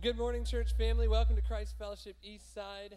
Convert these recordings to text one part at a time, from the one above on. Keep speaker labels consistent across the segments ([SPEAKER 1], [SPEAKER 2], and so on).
[SPEAKER 1] Well, good morning, church family. Welcome to Christ Fellowship Eastside.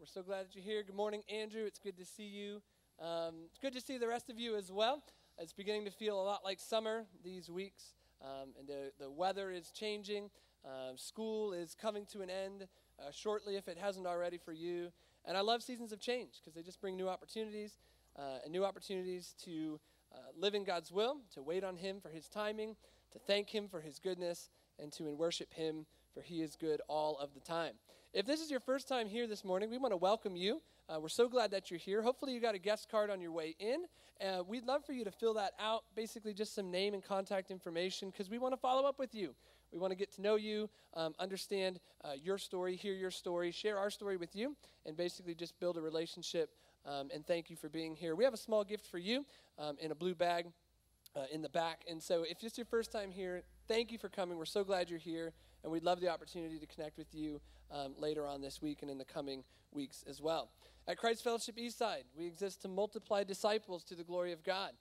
[SPEAKER 1] We're so glad that you're here. Good morning, Andrew. It's good to see you. Um, it's good to see the rest of you as well. It's beginning to feel a lot like summer these weeks, um, and the, the weather is changing. Um, school is coming to an end uh, shortly, if it hasn't already for you. And I love seasons of change because they just bring new opportunities uh, and new opportunities to uh, live in God's will, to wait on Him for His timing, to thank Him for His goodness, and to worship Him for He is good all of the time. If this is your first time here this morning, we want to welcome you. Uh, we're so glad that you're here. Hopefully, you got a guest card on your way in. Uh, we'd love for you to fill that out, basically just some name and contact information, because we want to follow up with you. We want to get to know you, um, understand uh, your story, hear your story, share our story with you, and basically just build a relationship. Um, and thank you for being here. We have a small gift for you um, in a blue bag uh, in the back. And so, if it's your first time here, thank you for coming. We're so glad you're here, and we'd love the opportunity to connect with you um, later on this week and in the coming weeks as well. At Christ Fellowship Eastside, we exist to multiply disciples to the glory of God.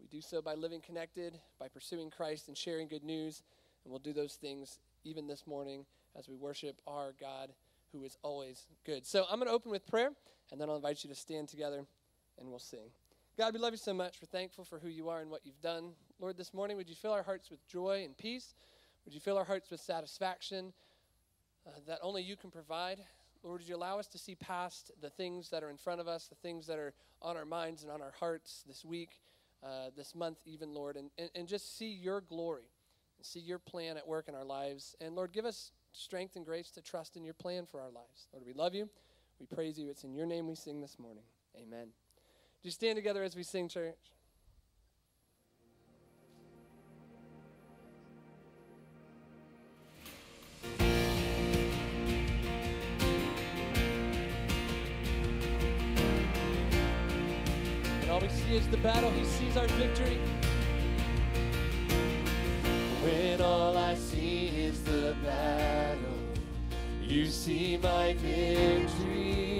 [SPEAKER 1] We do so by living connected, by pursuing Christ, and sharing good news. And we'll do those things even this morning as we worship our God who is always good. So I'm going to open with prayer, and then I'll invite you to stand together and we'll sing. God, we love you so much. We're thankful for who you are and what you've done. Lord, this morning, would you fill our hearts with joy and peace? Would you fill our hearts with satisfaction uh, that only you can provide? Lord, would you allow us to see past the things that are in front of us, the things that are on our minds and on our hearts this week, uh, this month, even, Lord, and, and, and just see your glory and see your plan at work in our lives. And Lord, give us strength and grace to trust in your plan for our lives. Lord, we love you. We praise you. It's in your name we sing this morning. Amen. Do you stand together as we sing, church? Is the battle, He sees our victory.
[SPEAKER 2] When all I see is the battle, you see my victory.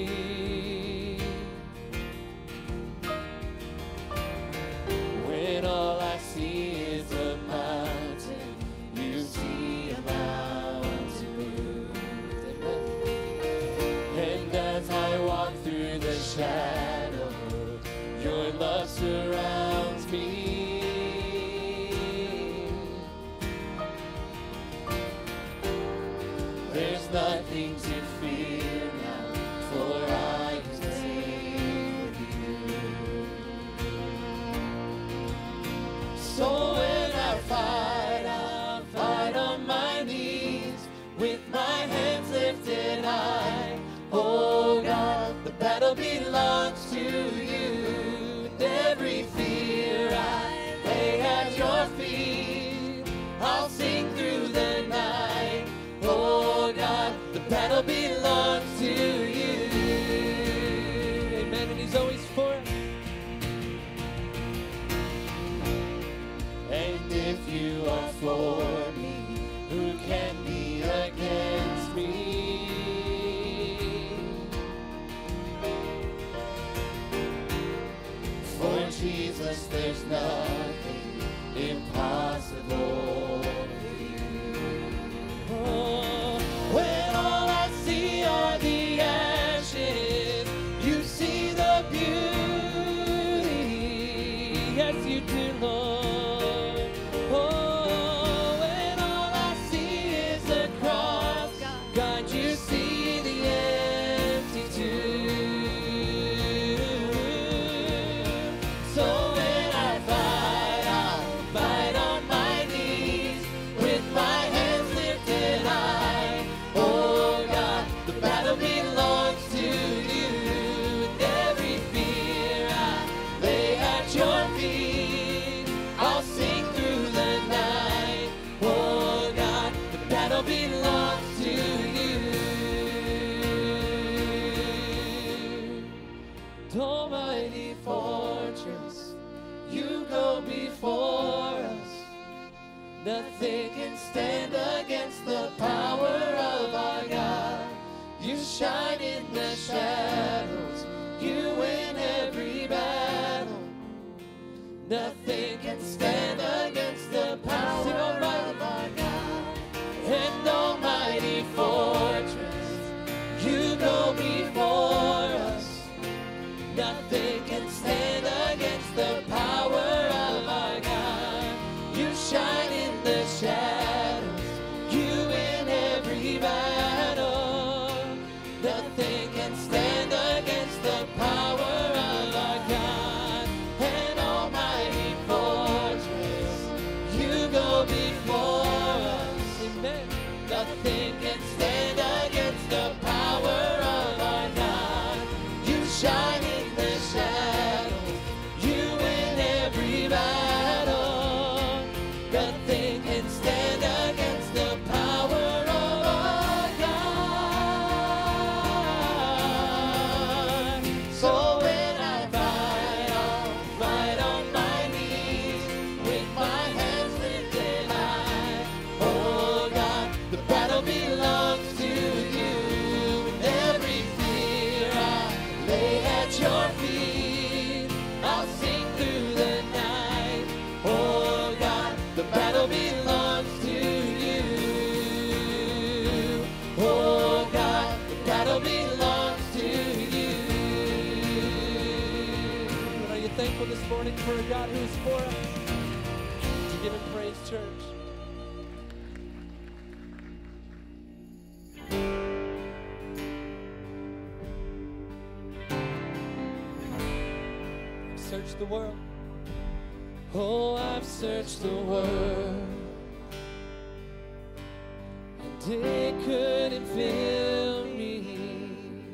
[SPEAKER 2] They couldn't fill me.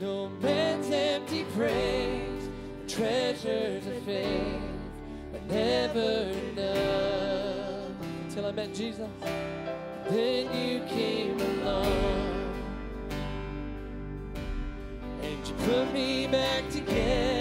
[SPEAKER 2] No man's empty praise, treasures of faith are never enough. Till I met Jesus, then you came along and you put me back together.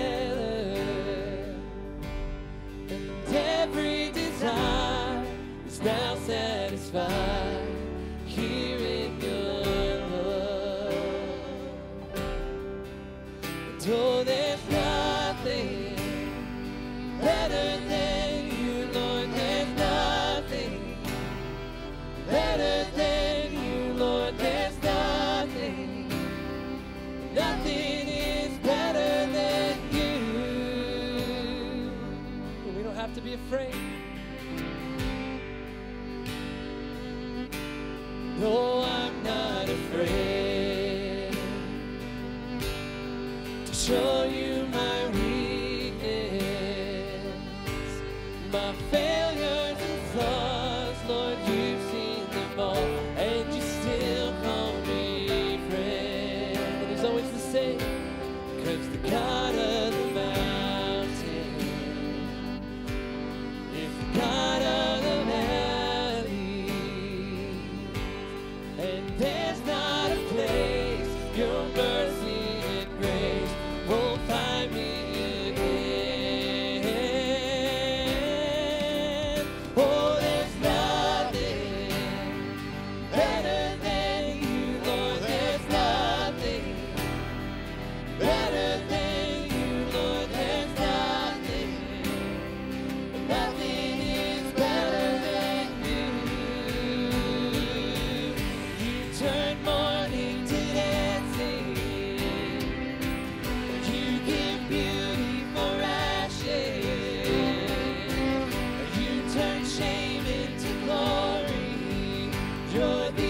[SPEAKER 2] Good.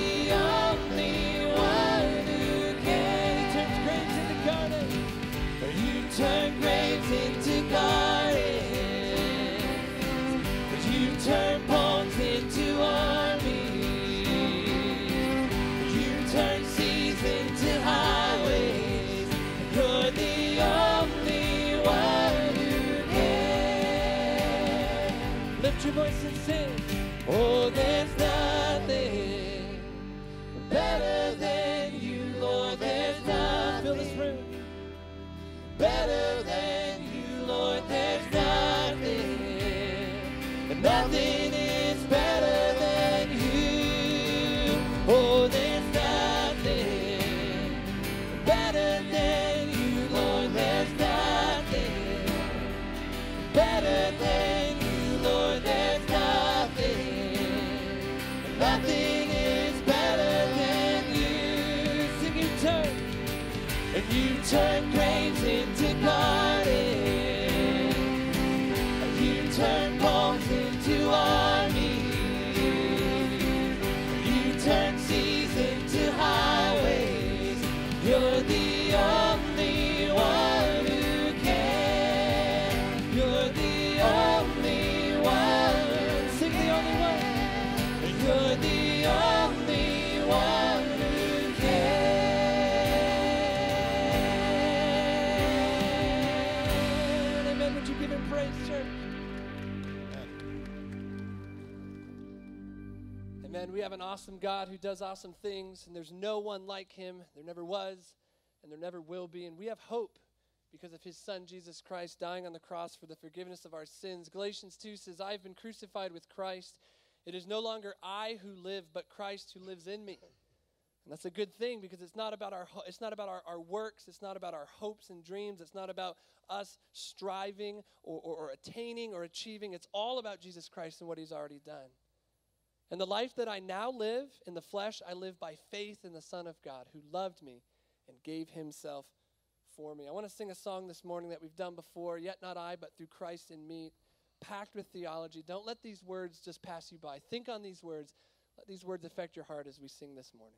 [SPEAKER 2] awesome God who does awesome things, and there's no one like him. There never was, and there never will be. And we have hope because of his son Jesus Christ dying on the cross for the forgiveness of our sins. Galatians 2 says, I've been crucified with Christ. It is no longer I who live, but Christ who lives in me. And that's a good thing because it's not about our it's not about our, our works, it's not about our hopes and dreams, it's not about us striving or, or, or attaining or achieving. It's all about Jesus Christ and what he's already done. And the life that I now live in the flesh, I live by faith in the Son of God who loved me and gave himself
[SPEAKER 1] for me. I want to sing a song this morning that we've done before, Yet Not I, but Through Christ in Me, packed with theology. Don't let these words just pass you by. Think on these words. Let these words affect your heart as we sing this morning.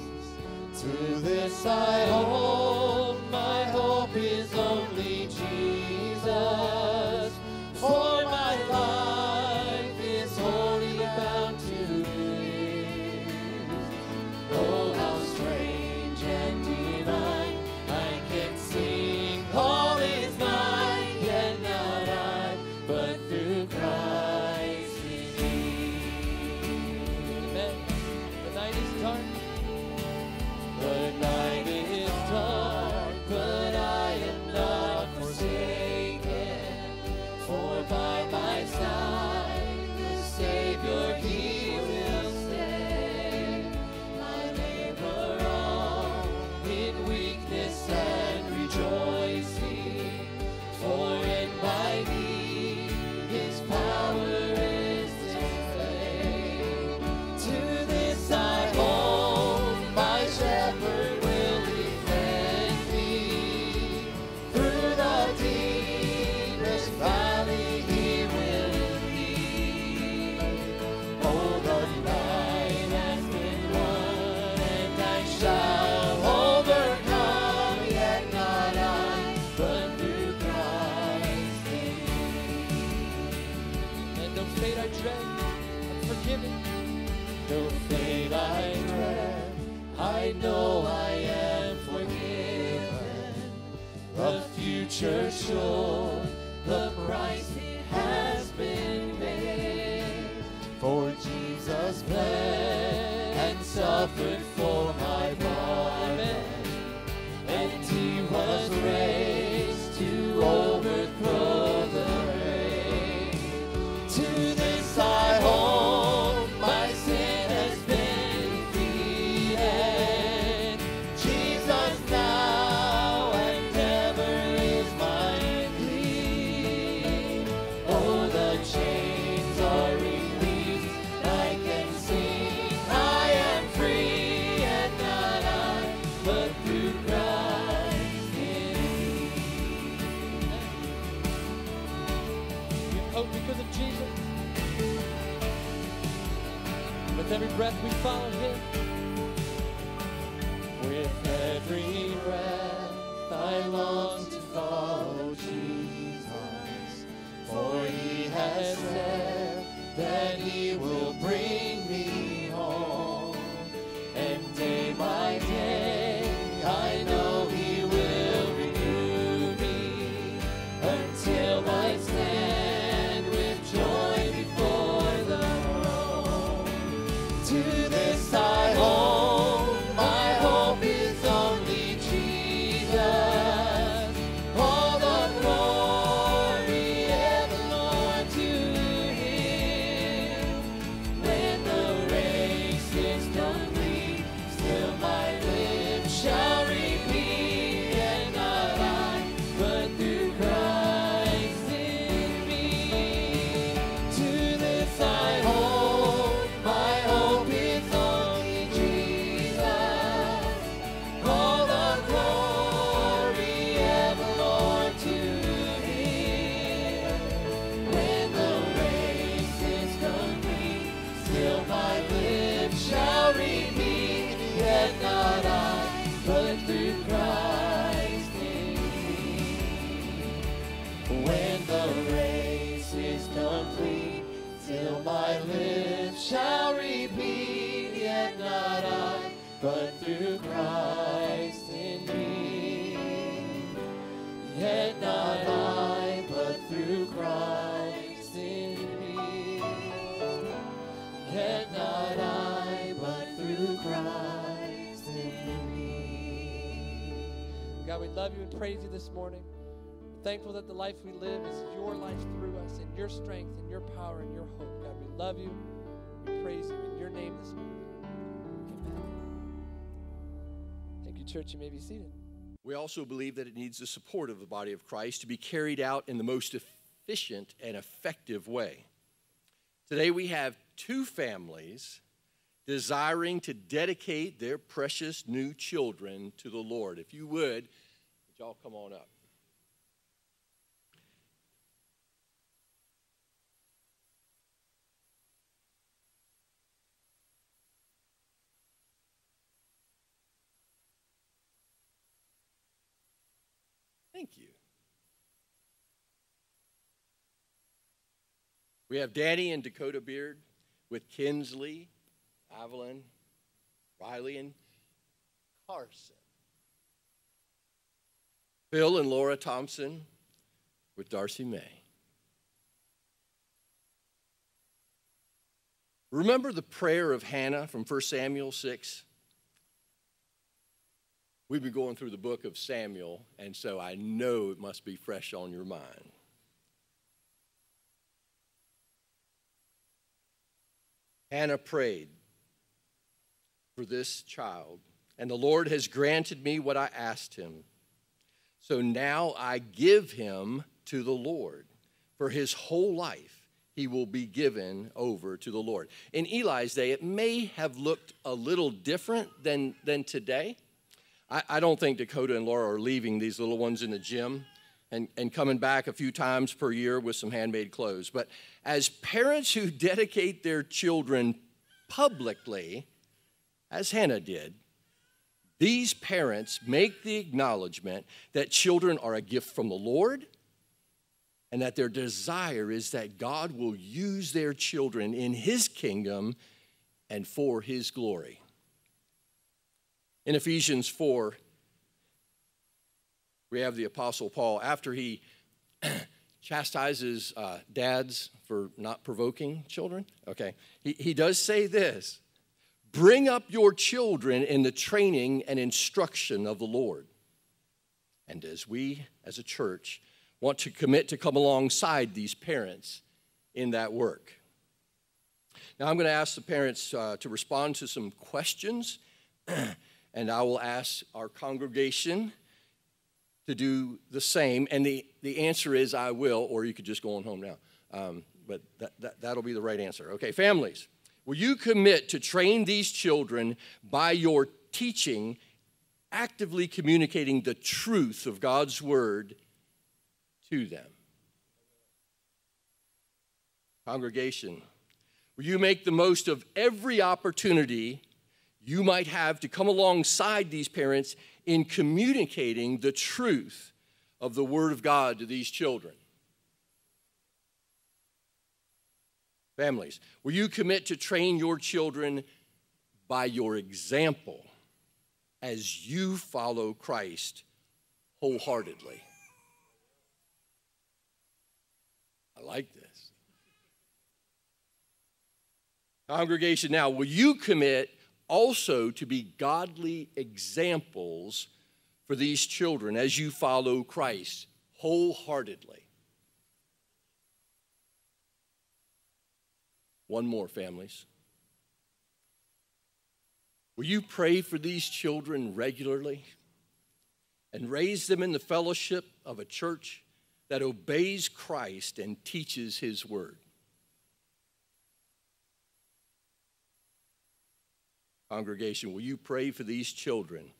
[SPEAKER 2] To this I hold, my hope is
[SPEAKER 1] praise you this morning. We're thankful that the life we live is your life through us, and your strength, and your power, and your hope. God, we love you. We praise you in your name this morning. Amen. Thank you, church. You may be seated.
[SPEAKER 3] We also believe that it needs the support of the body of Christ to be carried out in the most efficient and effective way. Today we have two families desiring to dedicate their precious new children to the Lord. If you would, would y'all come on up? Thank you. We have Danny and Dakota Beard with Kinsley, Evelyn, Riley, and Carson. Phil and Laura Thompson with Darcy May. Remember the prayer of Hannah from 1 Samuel 6? We've been going through the book of Samuel, and so I know it must be fresh on your mind. Hannah prayed for this child, and the Lord has granted me what I asked him. So now I give him to the Lord. For his whole life, he will be given over to the Lord. In Eli's day, it may have looked a little different than, than today. I, I don't think Dakota and Laura are leaving these little ones in the gym and, and coming back a few times per year with some handmade clothes. But as parents who dedicate their children publicly, as Hannah did, these parents make the acknowledgement that children are a gift from the Lord and that their desire is that God will use their children in His kingdom and for His glory. In Ephesians 4, we have the Apostle Paul, after he chastises uh, dads for not provoking children, okay, he, he does say this Bring up your children in the training and instruction of the Lord. And as we, as a church, want to commit to come alongside these parents in that work. Now, I'm going to ask the parents uh, to respond to some questions, and I will ask our congregation to do the same. And the, the answer is I will, or you could just go on home now. Um, but that, that, that'll be the right answer. Okay, families. Will you commit to train these children by your teaching, actively communicating the truth of God's word to them? Congregation, will you make the most of every opportunity you might have to come alongside these parents in communicating the truth of the Word of God to these children? Families, will you commit to train your children by your example as you follow Christ wholeheartedly? I like this. Congregation, now, will you commit also to be godly examples for these children as you follow Christ wholeheartedly? One more, families. Will you pray for these children regularly and raise them in the fellowship of a church that obeys Christ and teaches His word? Congregation, will you pray for these children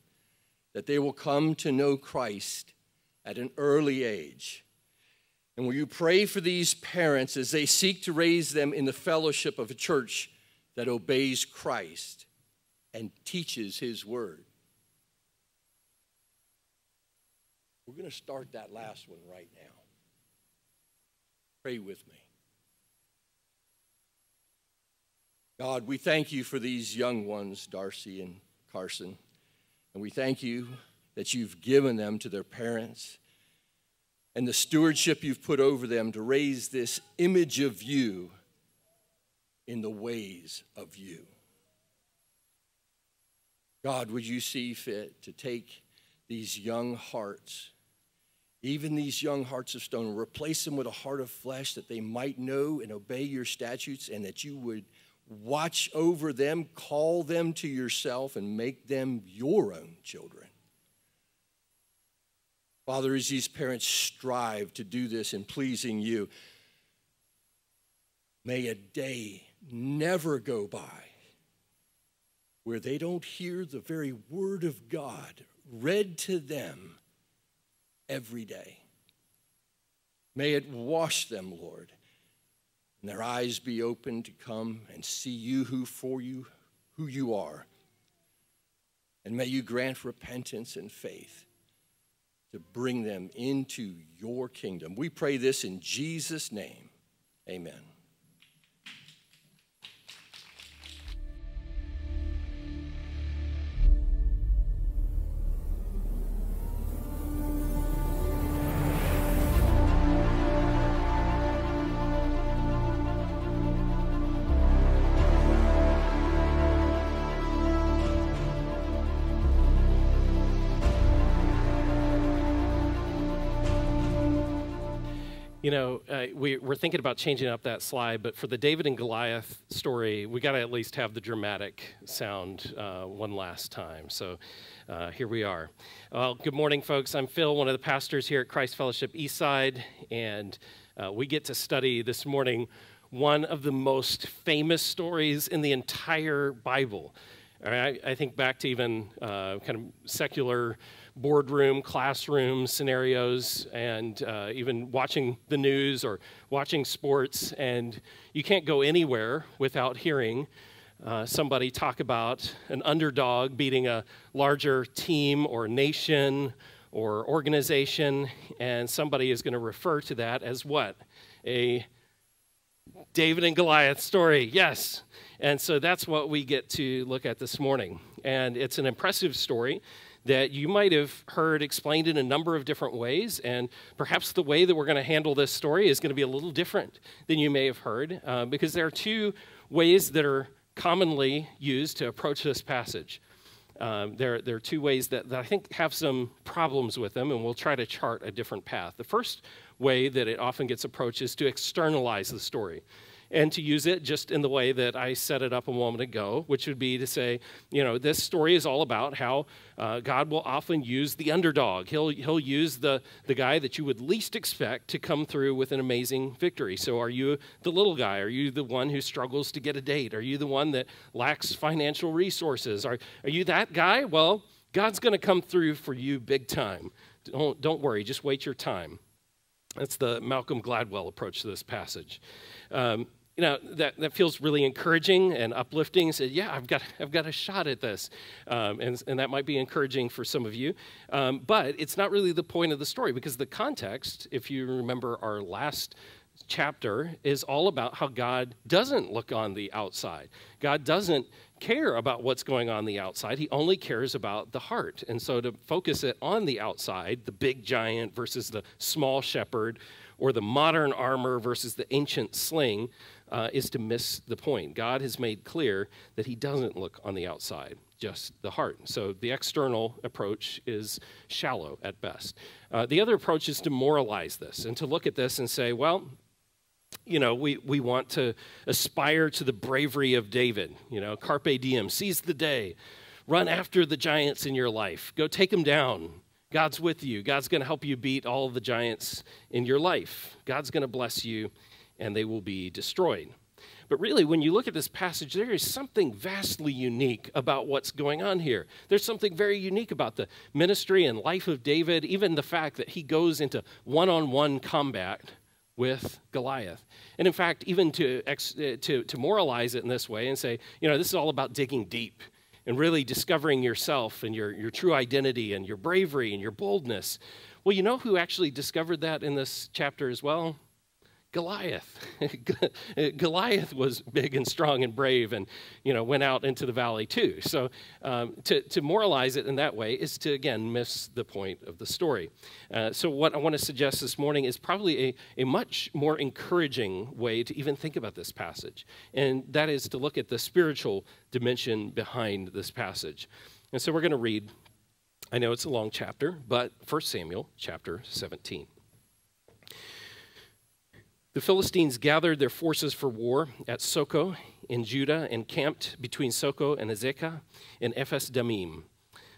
[SPEAKER 3] that they will come to know Christ at an early age and will you pray for these parents as they seek to raise them in the fellowship of a church that obeys Christ and teaches His Word? We're going to start that last one right now. Pray with me. God, we thank you for these young ones, Darcy and Carson, and we thank you that you've given them to their parents and the stewardship you've put over them to raise this image of you in the ways of you. God, would you see fit to take these young hearts, even these young hearts of stone, replace them with a heart of flesh that they might know and obey your statutes and that you would watch over them, call them to yourself, and make them your own children. Father, as these parents strive to do this in pleasing you, may a day never go by where they don't hear the very word of God read to them every day. May it wash them, Lord, and their eyes be open to come and see you who for you who you are. And may you grant repentance and faith to bring them into your kingdom. We pray this in Jesus' name. Amen.
[SPEAKER 4] You know, uh, we, we're thinking about changing up that slide, but for the David and Goliath story, we got to at least have the dramatic sound uh, one last time. So uh, here we are. Well, good morning, folks. I'm Phil, one of the pastors here at Christ Fellowship Eastside, and uh, we get to study this morning one of the most famous stories in the entire Bible. I, I think back to even uh, kind of secular boardroom, classroom scenarios, and uh, even watching the news or watching sports. And you can't go anywhere without hearing uh, somebody talk about an underdog beating a larger team or nation or organization. And somebody is going to refer to that as what? A David and Goliath story. Yes. And so that's what we get to look at this morning. And it's an impressive story that you might have heard explained in a number of different ways. And perhaps the way that we're going to handle this story is going to be a little different than you may have heard, uh, because there are two ways that are commonly used to approach this passage. Um, there, there are two ways that, that I think have some problems with them, and we'll try to chart a different path. The first way that it often gets approached is to externalize the story and to use it just in the way that I set it up a moment ago, which would be to say, you know, this story is all about how uh, God will often use the underdog. He'll, he'll use the, the guy that you would least expect to come through with an amazing victory. So, are you the little guy? Are you the one who struggles to get a date? Are you the one that lacks financial resources? Are, are you that guy? Well, God's going to come through for you big time. Don't, don't worry, just wait your time. That's the Malcolm Gladwell approach to this passage. Um, you know that, that feels really encouraging and uplifting. Said yeah i've got i've got a shot at this um, and, and that might be encouraging for some of you. Um, but it's not really the point of the story because the context if you remember our last chapter is all about how god doesn't look on the outside. God doesn't care about what's going on the outside. He only cares about the heart. And so to focus it on the outside the big giant versus the small shepherd or the modern armor versus the ancient sling uh, is to miss the point. God has made clear that He doesn't look on the outside, just the heart. So the external approach is shallow at best. Uh, the other approach is to moralize this and to look at this and say, well, you know, we, we want to aspire to the bravery of David. You know, carpe diem, seize the day, run after the giants in your life, go take them down. God's with you. God's going to help you beat all the giants in your life. God's going to bless you and they will be destroyed. But really, when you look at this passage, there is something vastly unique about what's going on here. There's something very unique about the ministry and life of David, even the fact that he goes into one on one combat with Goliath. And in fact, even to, uh, to, to moralize it in this way and say, you know, this is all about digging deep and really discovering yourself and your, your true identity and your bravery and your boldness. Well, you know who actually discovered that in this chapter as well? Goliath. Goliath was big and strong and brave and, you know, went out into the valley too. So um, to, to moralize it in that way is to, again, miss the point of the story. Uh, so what I want to suggest this morning is probably a, a much more encouraging way to even think about this passage. And that is to look at the spiritual dimension behind this passage. And so we're going to read I know it's a long chapter, but 1 Samuel chapter 17. The Philistines gathered their forces for war at Socoh in Judah and camped between Socoh and Azekah in Ephes Damim.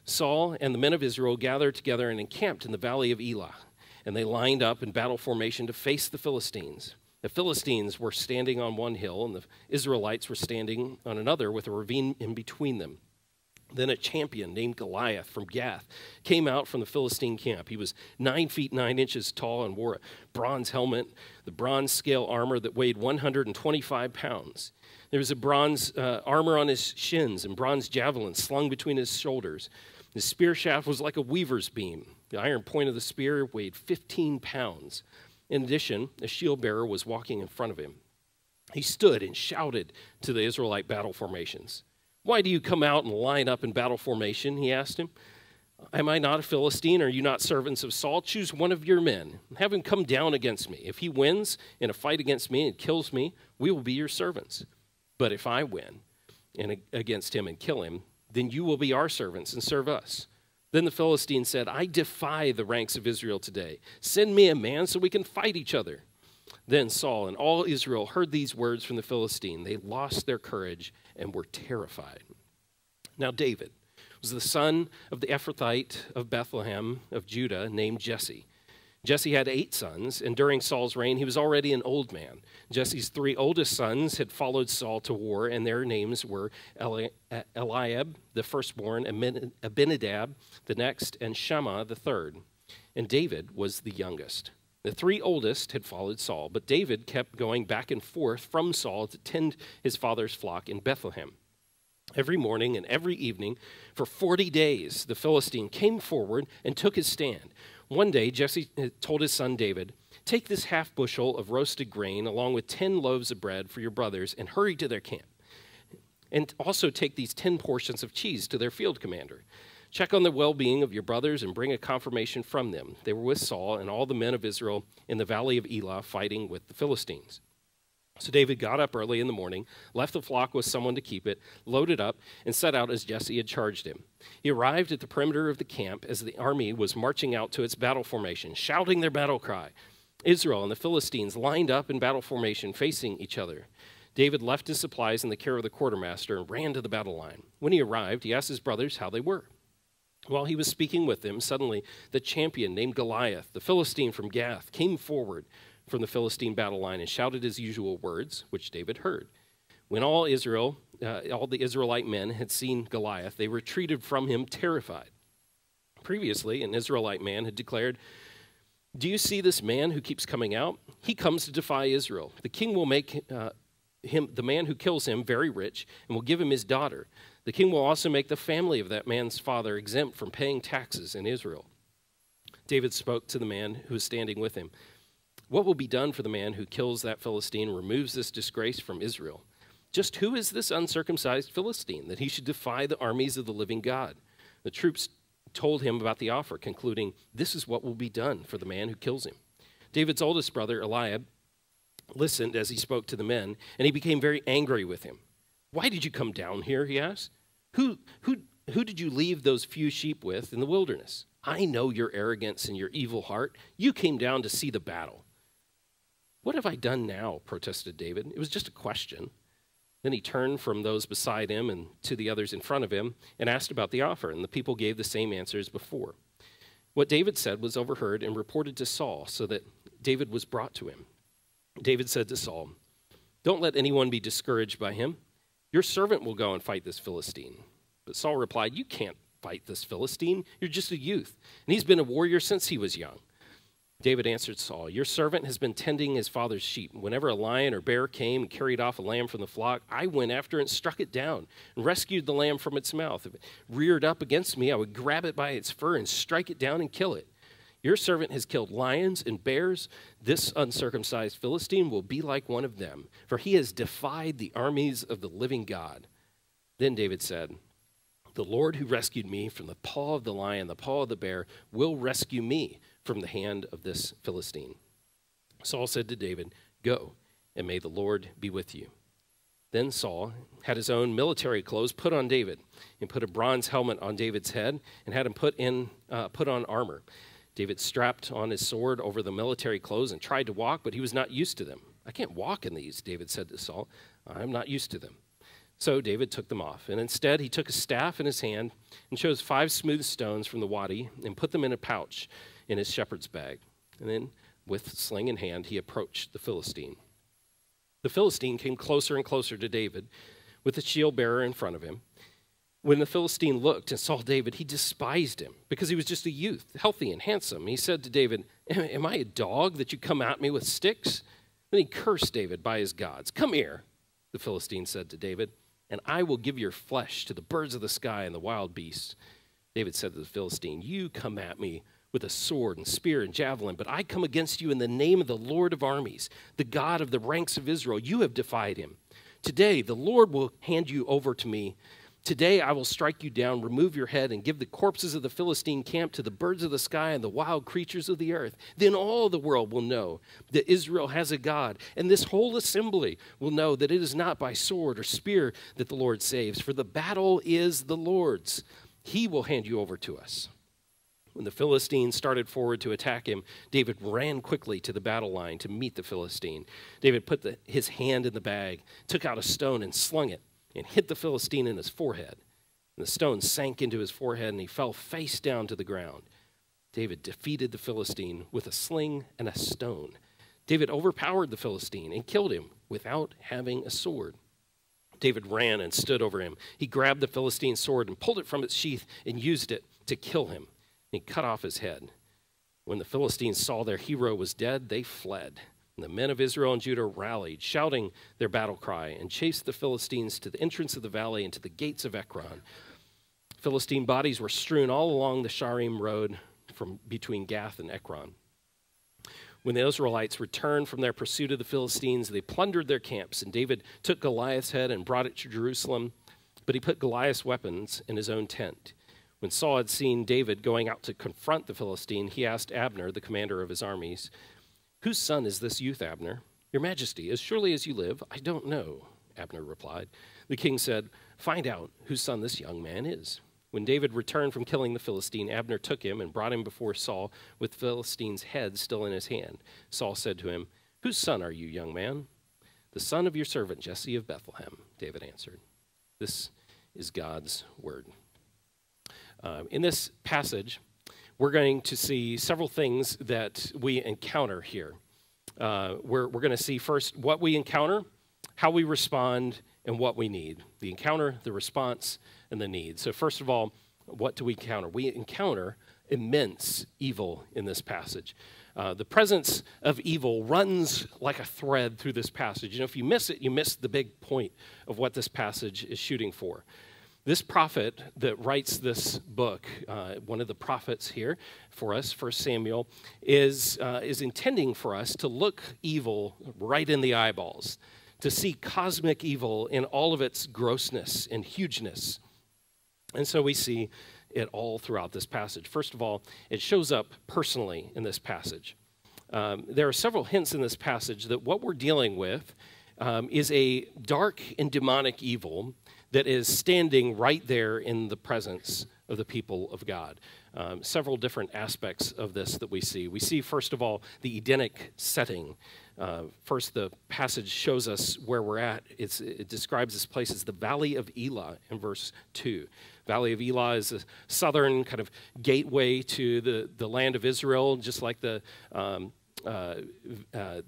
[SPEAKER 4] Saul and the men of Israel gathered together and encamped in the valley of Elah, and they lined up in battle formation to face the Philistines. The Philistines were standing on one hill, and the Israelites were standing on another with a ravine in between them. Then a champion named Goliath from Gath came out from the Philistine camp. He was nine feet nine inches tall and wore a bronze helmet, the bronze scale armor that weighed 125 pounds. There was a bronze uh, armor on his shins and bronze javelins slung between his shoulders. His spear shaft was like a weaver's beam. The iron point of the spear weighed 15 pounds. In addition, a shield bearer was walking in front of him. He stood and shouted to the Israelite battle formations. Why do you come out and line up in battle formation? He asked him. Am I not a Philistine? Are you not servants of Saul? Choose one of your men. Have him come down against me. If he wins in a fight against me and kills me, we will be your servants. But if I win and against him and kill him, then you will be our servants and serve us. Then the Philistine said, I defy the ranks of Israel today. Send me a man so we can fight each other. Then Saul and all Israel heard these words from the Philistine. They lost their courage and were terrified. Now, David was the son of the Ephrathite of Bethlehem of Judah named Jesse. Jesse had eight sons, and during Saul's reign, he was already an old man. Jesse's three oldest sons had followed Saul to war, and their names were Eliab, the firstborn, Abinadab, the next, and Shammah, the third. And David was the youngest. The three oldest had followed Saul, but David kept going back and forth from Saul to tend his father's flock in Bethlehem. Every morning and every evening, for 40 days, the Philistine came forward and took his stand. One day, Jesse uh, told his son David, Take this half bushel of roasted grain along with 10 loaves of bread for your brothers and hurry to their camp. And also take these 10 portions of cheese to their field commander. Check on the well being of your brothers and bring a confirmation from them. They were with Saul and all the men of Israel in the valley of Elah fighting with the Philistines. So David got up early in the morning, left the flock with someone to keep it, loaded up, and set out as Jesse had charged him. He arrived at the perimeter of the camp as the army was marching out to its battle formation, shouting their battle cry. Israel and the Philistines lined up in battle formation, facing each other. David left his supplies in the care of the quartermaster and ran to the battle line. When he arrived, he asked his brothers how they were. While he was speaking with them, suddenly the champion named Goliath, the Philistine from Gath, came forward from the Philistine battle line and shouted his usual words, which David heard. When all Israel, uh, all the Israelite men had seen Goliath, they retreated from him terrified. Previously, an Israelite man had declared, Do you see this man who keeps coming out? He comes to defy Israel. The king will make uh, him, the man who kills him, very rich and will give him his daughter. The king will also make the family of that man's father exempt from paying taxes in Israel. David spoke to the man who was standing with him. What will be done for the man who kills that Philistine and removes this disgrace from Israel? Just who is this uncircumcised Philistine that he should defy the armies of the living God? The troops told him about the offer, concluding, This is what will be done for the man who kills him. David's oldest brother, Eliab, listened as he spoke to the men, and he became very angry with him. Why did you come down here? He asked. Who, who, who did you leave those few sheep with in the wilderness? I know your arrogance and your evil heart. You came down to see the battle. What have I done now? protested David. It was just a question. Then he turned from those beside him and to the others in front of him and asked about the offer, and the people gave the same answer as before. What David said was overheard and reported to Saul, so that David was brought to him. David said to Saul, Don't let anyone be discouraged by him. Your servant will go and fight this Philistine. But Saul replied, You can't fight this Philistine. You're just a youth, and he's been a warrior since he was young. David answered Saul, Your servant has been tending his father's sheep. Whenever a lion or bear came and carried off a lamb from the flock, I went after and struck it down and rescued the lamb from its mouth. If it reared up against me, I would grab it by its fur and strike it down and kill it. Your servant has killed lions and bears. This uncircumcised Philistine will be like one of them, for he has defied the armies of the living God. Then David said, The Lord who rescued me from the paw of the lion, the paw of the bear, will rescue me from the hand of this Philistine. Saul said to David, Go, and may the Lord be with you. Then Saul had his own military clothes put on David and put a bronze helmet on David's head and had him put, in, uh, put on armor. David strapped on his sword over the military clothes and tried to walk, but he was not used to them. I can't walk in these, David said to Saul. I'm not used to them. So David took them off, and instead he took a staff in his hand and chose five smooth stones from the wadi and put them in a pouch in his shepherd's bag. And then, with sling in hand, he approached the Philistine. The Philistine came closer and closer to David with the shield bearer in front of him. When the Philistine looked and saw David, he despised him because he was just a youth, healthy and handsome. He said to David, Am I a dog that you come at me with sticks? Then he cursed David by his gods. Come here, the Philistine said to David, and I will give your flesh to the birds of the sky and the wild beasts. David said to the Philistine, You come at me with a sword and spear and javelin, but I come against you in the name of the Lord of armies, the God of the ranks of Israel. You have defied him. Today, the Lord will hand you over to me. Today, I will strike you down, remove your head, and give the corpses of the Philistine camp to the birds of the sky and the wild creatures of the earth. Then all the world will know that Israel has a God, and this whole assembly will know that it is not by sword or spear that the Lord saves, for the battle is the Lord's. He will hand you over to us. When the Philistines started forward to attack him, David ran quickly to the battle line to meet the Philistine. David put the, his hand in the bag, took out a stone, and slung it, and hit the Philistine in his forehead. And the stone sank into his forehead, and he fell face down to the ground. David defeated the Philistine with a sling and a stone. David overpowered the Philistine and killed him without having a sword. David ran and stood over him. He grabbed the Philistine's sword and pulled it from its sheath and used it to kill him he cut off his head. When the Philistines saw their hero was dead, they fled. And the men of Israel and Judah rallied, shouting their battle cry, and chased the Philistines to the entrance of the valley and to the gates of Ekron. Philistine bodies were strewn all along the Shaaraim road from between Gath and Ekron. When the Israelites returned from their pursuit of the Philistines, they plundered their camps, and David took Goliath's head and brought it to Jerusalem, but he put Goliath's weapons in his own tent. When Saul had seen David going out to confront the Philistine, he asked Abner, the commander of his armies, Whose son is this youth, Abner? Your majesty, as surely as you live, I don't know, Abner replied. The king said, Find out whose son this young man is. When David returned from killing the Philistine, Abner took him and brought him before Saul with the Philistine's head still in his hand. Saul said to him, Whose son are you, young man? The son of your servant Jesse of Bethlehem, David answered. This is God's word. Um, in this passage, we're going to see several things that we encounter here. Uh, we're we're going to see first what we encounter, how we respond, and what we need. The encounter, the response, and the need. So, first of all, what do we encounter? We encounter immense evil in this passage. Uh, the presence of evil runs like a thread through this passage. You know, if you miss it, you miss the big point of what this passage is shooting for. This prophet that writes this book, uh, one of the prophets here for us, First Samuel, is, uh, is intending for us to look evil right in the eyeballs, to see cosmic evil in all of its grossness and hugeness. And so we see it all throughout this passage. First of all, it shows up personally in this passage. Um, there are several hints in this passage that what we're dealing with um, is a dark and demonic evil that is standing right there in the presence of the people of God. Um, several different aspects of this that we see. We see, first of all, the Edenic setting. Uh, first, the passage shows us where we're at. It's, it describes this place as the Valley of Elah in verse 2. Valley of Elah is a southern kind of gateway to the, the land of Israel, just like the um, uh, uh,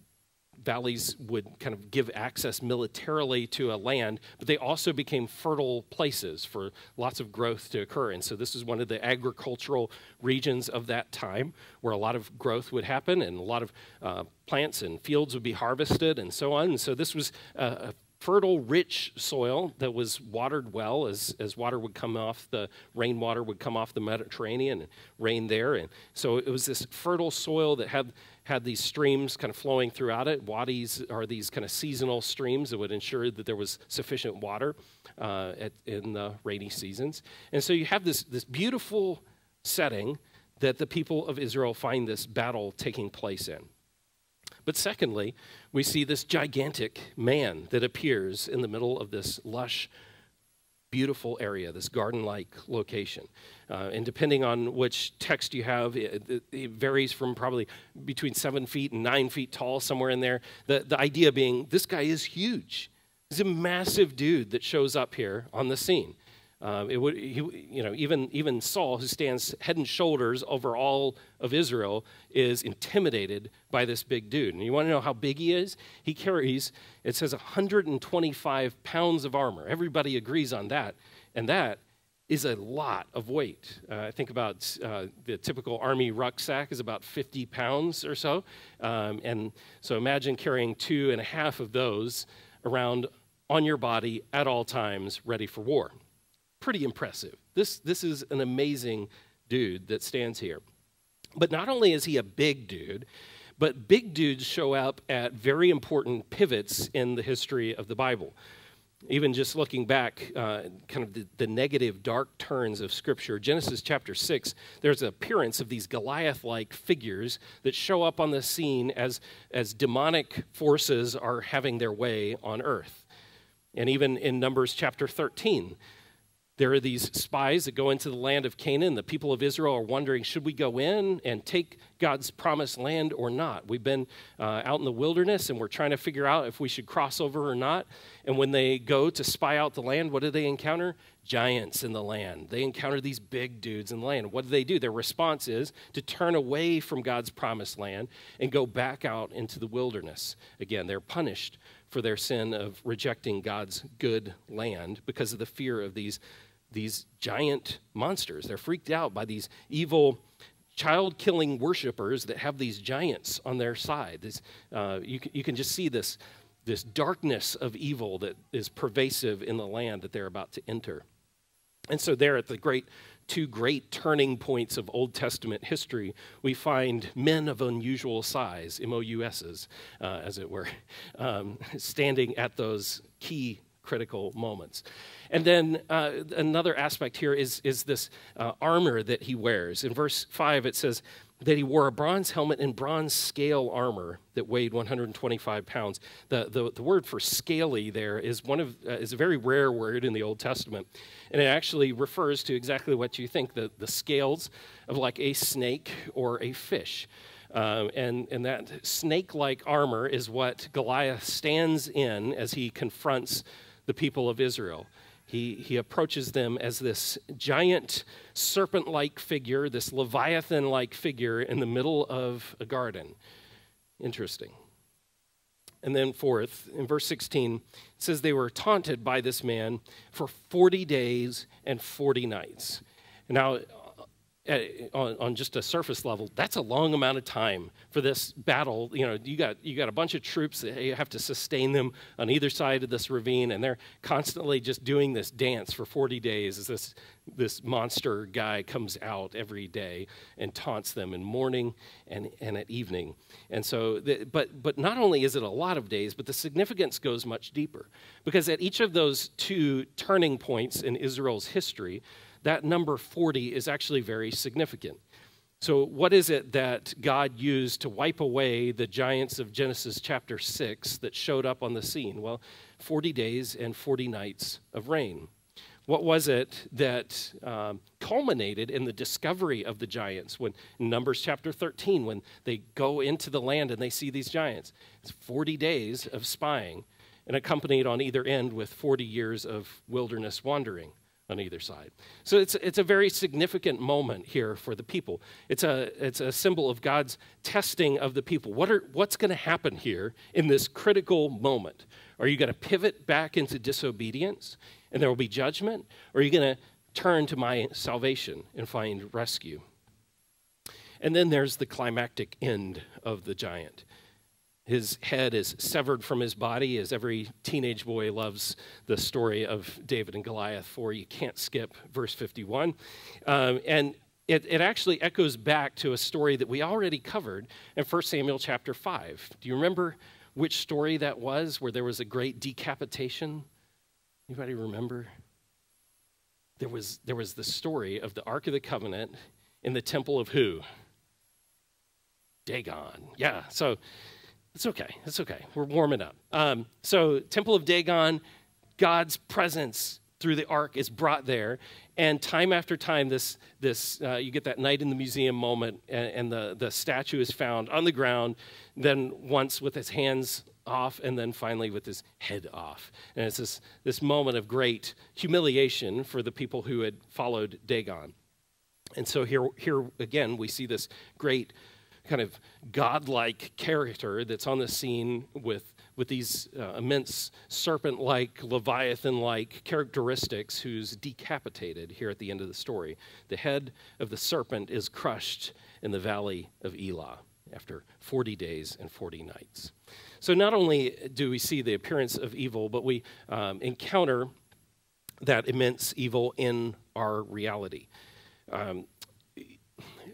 [SPEAKER 4] valleys would kind of give access militarily to a land, but they also became fertile places for lots of growth to occur. And so this is one of the agricultural regions of that time where a lot of growth would happen and a lot of uh, plants and fields would be harvested and so on. And so this was a, a fertile, rich soil that was watered well as, as water would come off the rainwater would come off the Mediterranean and rain there. And so it was this fertile soil that had had these streams kind of flowing throughout it. Wadis are these kind of seasonal streams that would ensure that there was sufficient water uh, at, in the rainy seasons. And so you have this, this beautiful setting that the people of Israel find this battle taking place in. But secondly, we see this gigantic man that appears in the middle of this lush, beautiful area, this garden like location. Uh, and depending on which text you have, it, it, varies from probably between seven feet and nine feet tall, somewhere in there. The, the idea being this guy is huge. He's a massive dude that shows up here on the scene. Um, it would, he, you know, even, even Saul, who stands head and shoulders over all of Israel, is intimidated by this big dude. And you want to know how big he is? He carries, it says, 125 pounds of armor. Everybody agrees on that. And that is a lot of weight. Uh, I think about uh, the typical army rucksack is about 50 pounds or so. Um, and so imagine carrying two and a half of those around on your body at all times, ready for war pretty impressive. This, this is an amazing dude that stands here. But not only is he a big dude, but big dudes show up at very important pivots in the history of the Bible. Even just looking back, uh, kind of the, the, negative, dark turns of Scripture, Genesis chapter 6, there's an appearance of these Goliath like figures that show up on the scene as, as demonic forces are having their way on earth. And even in Numbers chapter 13, there are these spies that go into the land of Canaan. The people of Israel are wondering should we go in and take God's promised land or not? We've been uh, out in the wilderness and we're trying to figure out if we should cross over or not. And when they go to spy out the land, what do they encounter? Giants in the land. They encounter these big dudes in the land. What do they do? Their response is to turn away from God's promised land and go back out into the wilderness. Again, they're punished for their sin of rejecting God's good land because of the fear of these these giant monsters. They're freaked out by these evil child killing worshippers that have these giants on their side. This, uh, you, can, you can just see this, this darkness of evil that is pervasive in the land that they're about to enter. And so, there at the great two great turning points of Old Testament history, we find men of unusual size, M O U S's, uh, as it were, um, standing at those key critical moments. And then uh, another aspect here is, is this uh, armor that he wears. In verse 5, it says that he wore a bronze helmet and bronze scale armor that weighed 125 pounds. The, the, the word for scaly there is, one of, uh, is a very rare word in the Old Testament. And it actually refers to exactly what you think the, the scales of like a snake or a fish. Um, and, and that snake like armor is what Goliath stands in as he confronts the people of Israel. He, he approaches them as this giant serpent like figure, this Leviathan like figure in the middle of a garden. Interesting. And then, fourth, in verse 16, it says they were taunted by this man for 40 days and 40 nights. Now, on, on, just a surface level, that's a long amount of time for this battle. You know, you got you got a bunch of troops that you have to sustain them on either side of this ravine, and they're constantly just doing this dance for 40 days as this this monster guy comes out every day and taunts them in morning and, and at evening. And so, the, but but not only is it a lot of days, but the significance goes much deeper because at each of those two turning points in Israel's history that number 40 is actually very significant. So, what is it that God used to wipe away the giants of Genesis chapter 6 that showed up on the scene? Well, 40 days and 40 nights of rain. What was it that um, culminated in the discovery of the giants when Numbers chapter 13, when they go into the land and they see these giants? It's 40 days of spying and accompanied on either end with 40 years of wilderness wandering on either side. So it's, it's a very significant moment here for the people. It's a, it's a symbol of God's testing of the people. What are, what's going to happen here in this critical moment? Are you going to pivot back into disobedience and there will be judgment? Or are you going to turn to my salvation and find rescue? And then there's the climactic end of the giant. His head is severed from his body, as every teenage boy loves the story of David and Goliath for. You can't skip verse 51. Um, and it, it, actually echoes back to a story that we already covered in 1 Samuel chapter 5. Do you remember which story that was where there was a great decapitation? Anybody remember? There was, there was the story of the Ark of the Covenant in the temple of who? Dagon. Yeah, so It's okay. It's okay. We're warming up. Um, so, Temple of Dagon, God's presence through the ark is brought there, and time after time, this this uh, you get that night in the museum moment, and, and the the statue is found on the ground. Then once with his hands off, and then finally with his head off, and it's this this moment of great humiliation for the people who had followed Dagon. And so here here again we see this great kind of godlike character that's on the scene with, with these uh, immense serpent like, leviathan like characteristics who's decapitated here at the end of the story. The head of the serpent is crushed in the valley of Elah after 40 days and 40 nights. So not only do we see the appearance of evil, but we um, encounter that immense evil in our reality. Um,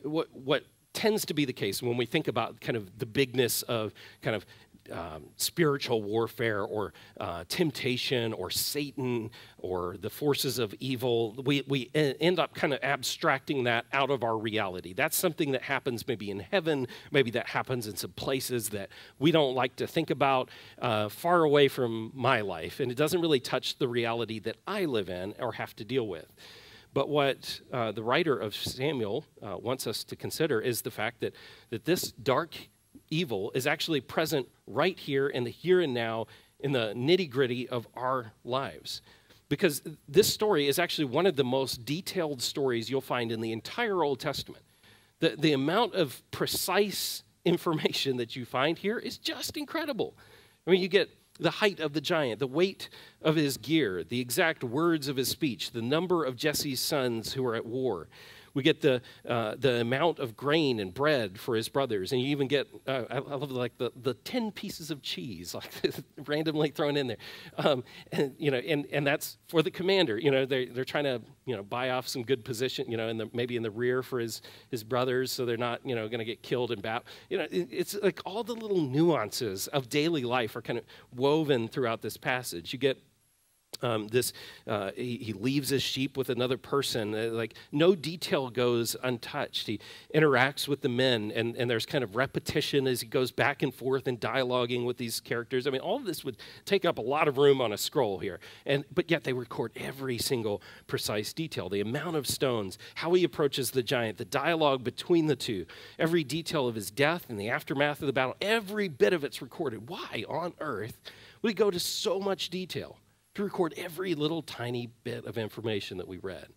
[SPEAKER 4] what, what tends to be the case when we think about kind of the bigness of kind of um, spiritual warfare or uh, temptation or Satan or the forces of evil, we, we end up kind of abstracting that out of our reality. That's something that happens maybe in heaven, maybe that happens in some places that we don't like to think about, uh, far away from my life. And it doesn't really touch the reality that I live in or have to deal with. But what uh, the writer of Samuel uh, wants us to consider is the fact that, that this dark evil is actually present right here in the here and now in the nitty gritty of our lives. Because this story is actually one of the most detailed stories you'll find in the entire Old Testament. The, the amount of precise information that you find here is just incredible. I mean, you get the height of the giant, the weight of his gear, the exact words of his speech, the number of Jesse's sons who are at war. We get the, uh, the amount of grain and bread for his brothers. And you even get, uh, I love like the, the 10 pieces of cheese, like randomly thrown in there. Um, and, you know, and, and that's for the commander. You know, they're, they're trying to, you know, buy off some good position, you know, in the, maybe in the rear for his, his brothers so they're not, you know, going to get killed in battle. You know, it, it's like all the little nuances of daily life are kind of woven throughout this passage. You get um, this uh, he, he, leaves his sheep with another person. Uh, like no detail goes untouched. He interacts with the men and, and there's kind of repetition as he goes back and forth and dialoguing with these characters. I mean all of this would take up a lot of room on a scroll here. And but yet they record every single precise detail. The amount of stones how he approaches the giant the dialogue between the two every detail of his death and the aftermath of the battle every bit of it's recorded. Why on earth we go to so much detail to record every little tiny bit of information that we read?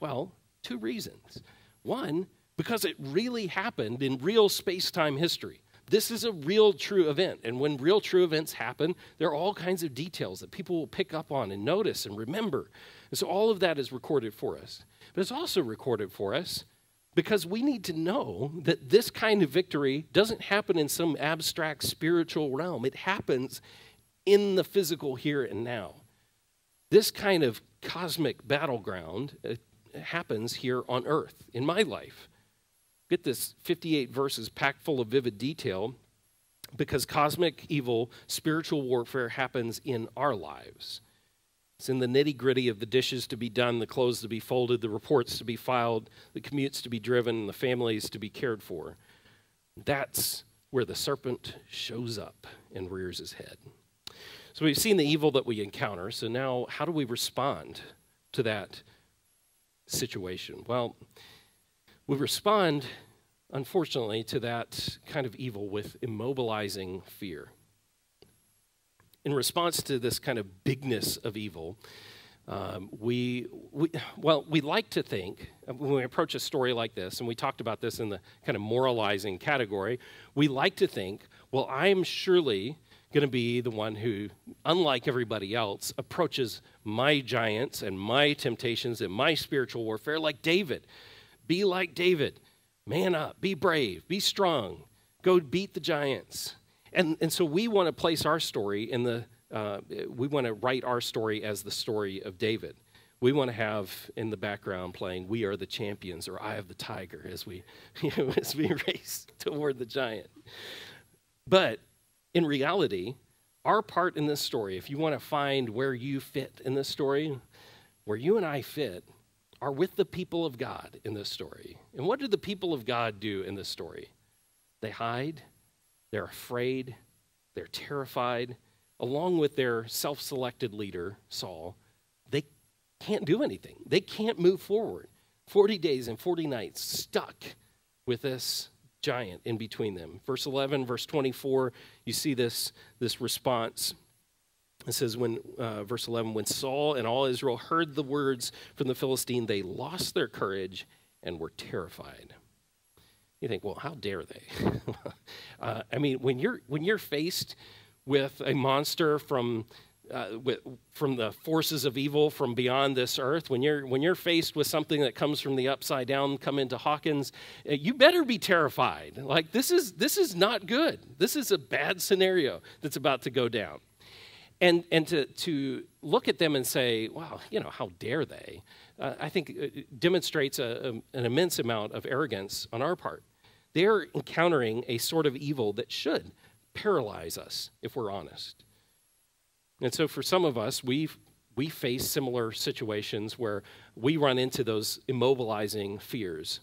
[SPEAKER 4] Well, two reasons. One, because it really happened in real space time history. This is a real true event. And when real true events happen, there are all kinds of details that people will pick up on and notice and remember. And so all of that is recorded for us. But it's also recorded for us because we need to know that this kind of victory doesn't happen in some abstract spiritual realm, it happens in the physical here and now. This kind of cosmic battleground uh, happens here on earth in my life. Get this 58 verses packed full of vivid detail because cosmic evil, spiritual warfare happens in our lives. It's in the nitty gritty of the dishes to be done, the clothes to be folded, the reports to be filed, the commutes to be driven, the families to be cared for. That's where the serpent shows up and rears his head. So we've seen the evil that we encounter. So now, how do we respond to that situation? Well, we respond, unfortunately, to that kind of evil with immobilizing fear. In response to this kind of bigness of evil, um, we, we, well, we like to think, when we approach a story like this, and we talked about this in the kind of moralizing category, we like to think, well, I'm surely going to be the one who, unlike everybody else, approaches my giants and my temptations and my spiritual warfare like David. Be like David. Man up. Be brave. Be strong. Go beat the giants. And, and so we want to place our story in the, uh, we want to write our story as the story of David. We want to have in the background playing "We Are the Champions" or Eye of the Tiger" as we, you know, as we race toward the giant. But in reality, our part in this story, if you want to find where you fit in this story, where you and I fit, are with the people of God in this story. And what do the people of God do in this story? They hide, they're afraid, they're terrified, along with their self selected leader, Saul. They can't do anything, they can't move forward. 40 days and 40 nights stuck with this giant in between them. Verse 11, verse 24, you see this, this response. It says, when, uh, verse 11, when Saul and all Israel heard the words from the Philistine, they lost their courage and were terrified. You think, well, how dare they? uh, I mean, when you're, when you're faced with a monster from, uh, with, from the forces of evil from beyond this earth, when you're, when you're faced with something that comes from the upside down, come into Hawkins, uh, you better be terrified. Like, this is, this is not good. This is a bad scenario that's about to go down. And, and to, to look at them and say, wow, you know, how dare they? Uh, I think demonstrates a, a, an immense amount of arrogance on our part. They're encountering a sort of evil that should paralyze us, if we're honest. And so for some of us, we we face similar situations where we run into those immobilizing fears.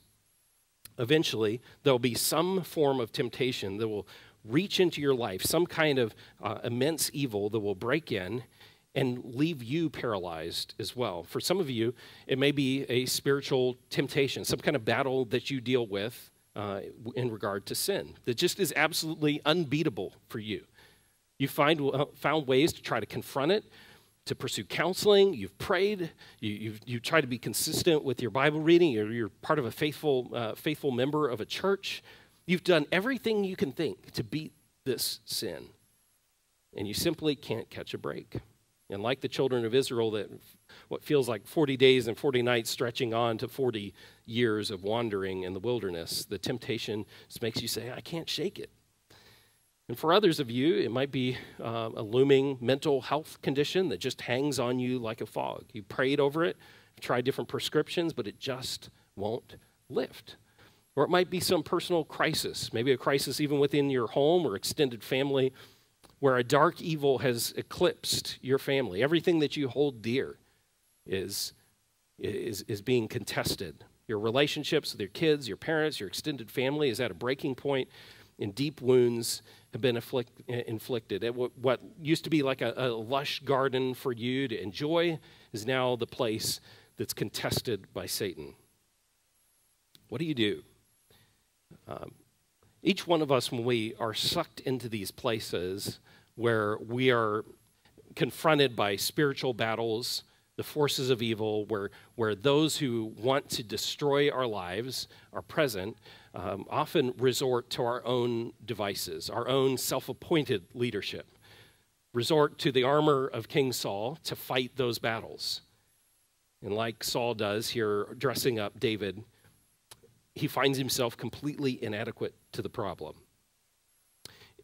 [SPEAKER 4] Eventually, there'll be some form of temptation that will reach into your life, some kind of uh, immense evil that will break in and leave you paralyzed as well. For some of you, it may be a spiritual temptation, some kind of battle that you deal with uh, in regard to sin that just is absolutely unbeatable for you. You find, uh, found ways to try to confront it, to pursue counseling. You've prayed. You, you've, you try to be consistent with your Bible reading. You're, you're part of a faithful, uh, faithful member of a church. You've done everything you can think to beat this sin, and you simply can't catch a break. And like the children of Israel, that what feels like 40 days and 40 nights stretching on to 40 years of wandering in the wilderness, the temptation just makes you say, I can't shake it. And for others of you, it might be uh, a looming mental health condition that just hangs on you like a fog. You prayed over it, tried different prescriptions, but it just won't lift. Or it might be some personal crisis, maybe a crisis even within your home or extended family, where a dark evil has eclipsed your family. Everything that you hold dear is, is, is being contested. Your relationships with your kids, your parents, your extended family is at a breaking point, and deep wounds have been afflict, inflicted. What used to be like a, a lush garden for you to enjoy is now the place that's contested by Satan. What do you do? Um, each one of us, when we are sucked into these places where we are confronted by spiritual battles, the forces of evil, where, where those who want to destroy our lives are present, um, often resort to our own devices, our own self appointed leadership, resort to the armor of King Saul to fight those battles. And like Saul does here, dressing up David, he finds himself completely inadequate to the problem.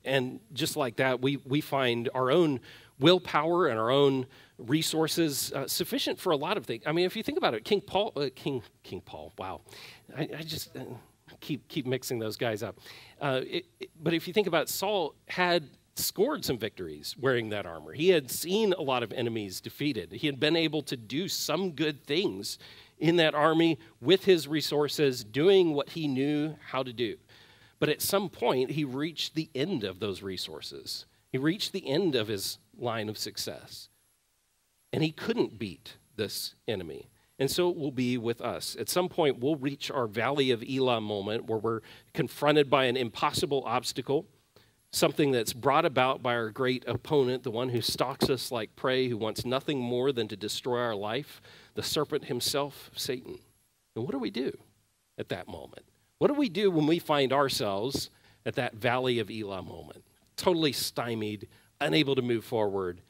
[SPEAKER 4] And just like that, we, we find our own willpower and our own resources uh, sufficient for a lot of things. I mean, if you think about it, King Paul, uh, King King Paul, wow, I, I just uh, keep keep mixing those guys up. Uh, it, it, but if you think about it, Saul had scored some victories wearing that armor. He had seen a lot of enemies defeated. He had been able to do some good things in that army with his resources, doing what he knew how to do. But at some point, he reached the end of those resources. He reached the end of his line of success. And he couldn't beat this enemy. And so it will be with us. At some point, we'll reach our Valley of Elah moment where we're confronted by an impossible obstacle, something that's brought about by our great opponent, the one who stalks us like prey, who wants nothing more than to destroy our life, the serpent himself, Satan. And what do we do at that moment? What do we do when we find ourselves at that valley of Elah moment? Totally stymied, unable to move forward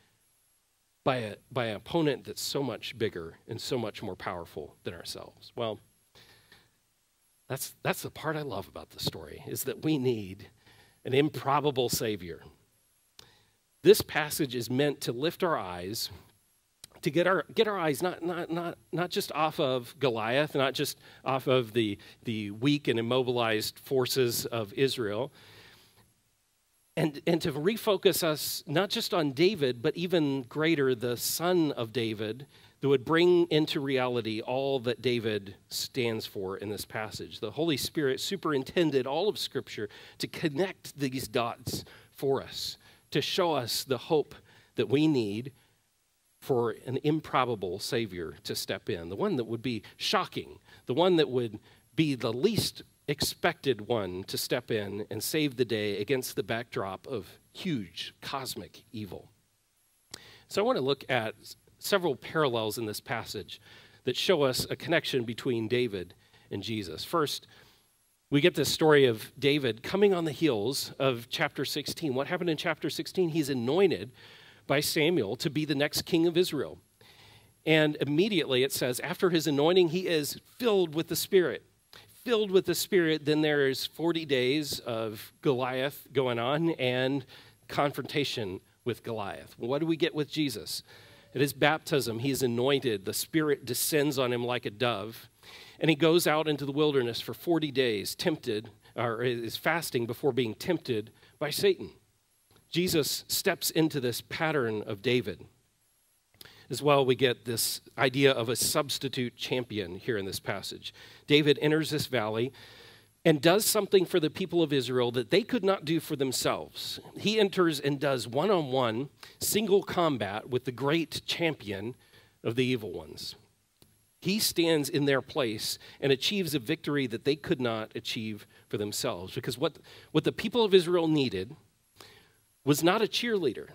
[SPEAKER 4] by, a, by an opponent that's so much bigger and so much more powerful than ourselves. Well, that's, that's the part I love about the story, is that we need an improbable Savior. This passage is meant to lift our eyes to get our get our eyes not not not not just off of Goliath, not just off of the the weak and immobilized forces of Israel, and and to refocus us not just on David, but even greater, the son of David, that would bring into reality all that David stands for in this passage. The Holy Spirit superintended all of Scripture to connect these dots for us to show us the hope that we need for an improbable Savior to step in, the one that would be shocking, the one that would be the least expected one to step in and save the day against the backdrop of huge cosmic evil. So I want to look at several parallels in this passage that show us a connection between David and Jesus. First, we get this story of David coming on the heels of chapter 16. What happened in chapter 16? He's anointed by Samuel to be the next king of Israel. And immediately it says, after his anointing, he is filled with the Spirit. Filled with the Spirit, then there's 40 days of Goliath going on and confrontation with Goliath. What do we get with Jesus? At his baptism, he's anointed. The Spirit descends on him like a dove. And he goes out into the wilderness for 40 days, tempted, or is fasting before being tempted by Satan. Jesus steps into this pattern of David. As well, we get this idea of a substitute champion here in this passage. David enters this valley and does something for the people of Israel that they could not do for themselves. He enters and does one on one, single combat with the great champion of the evil ones. He stands in their place and achieves a victory that they could not achieve for themselves. Because what, what the people of Israel needed was not a cheerleader.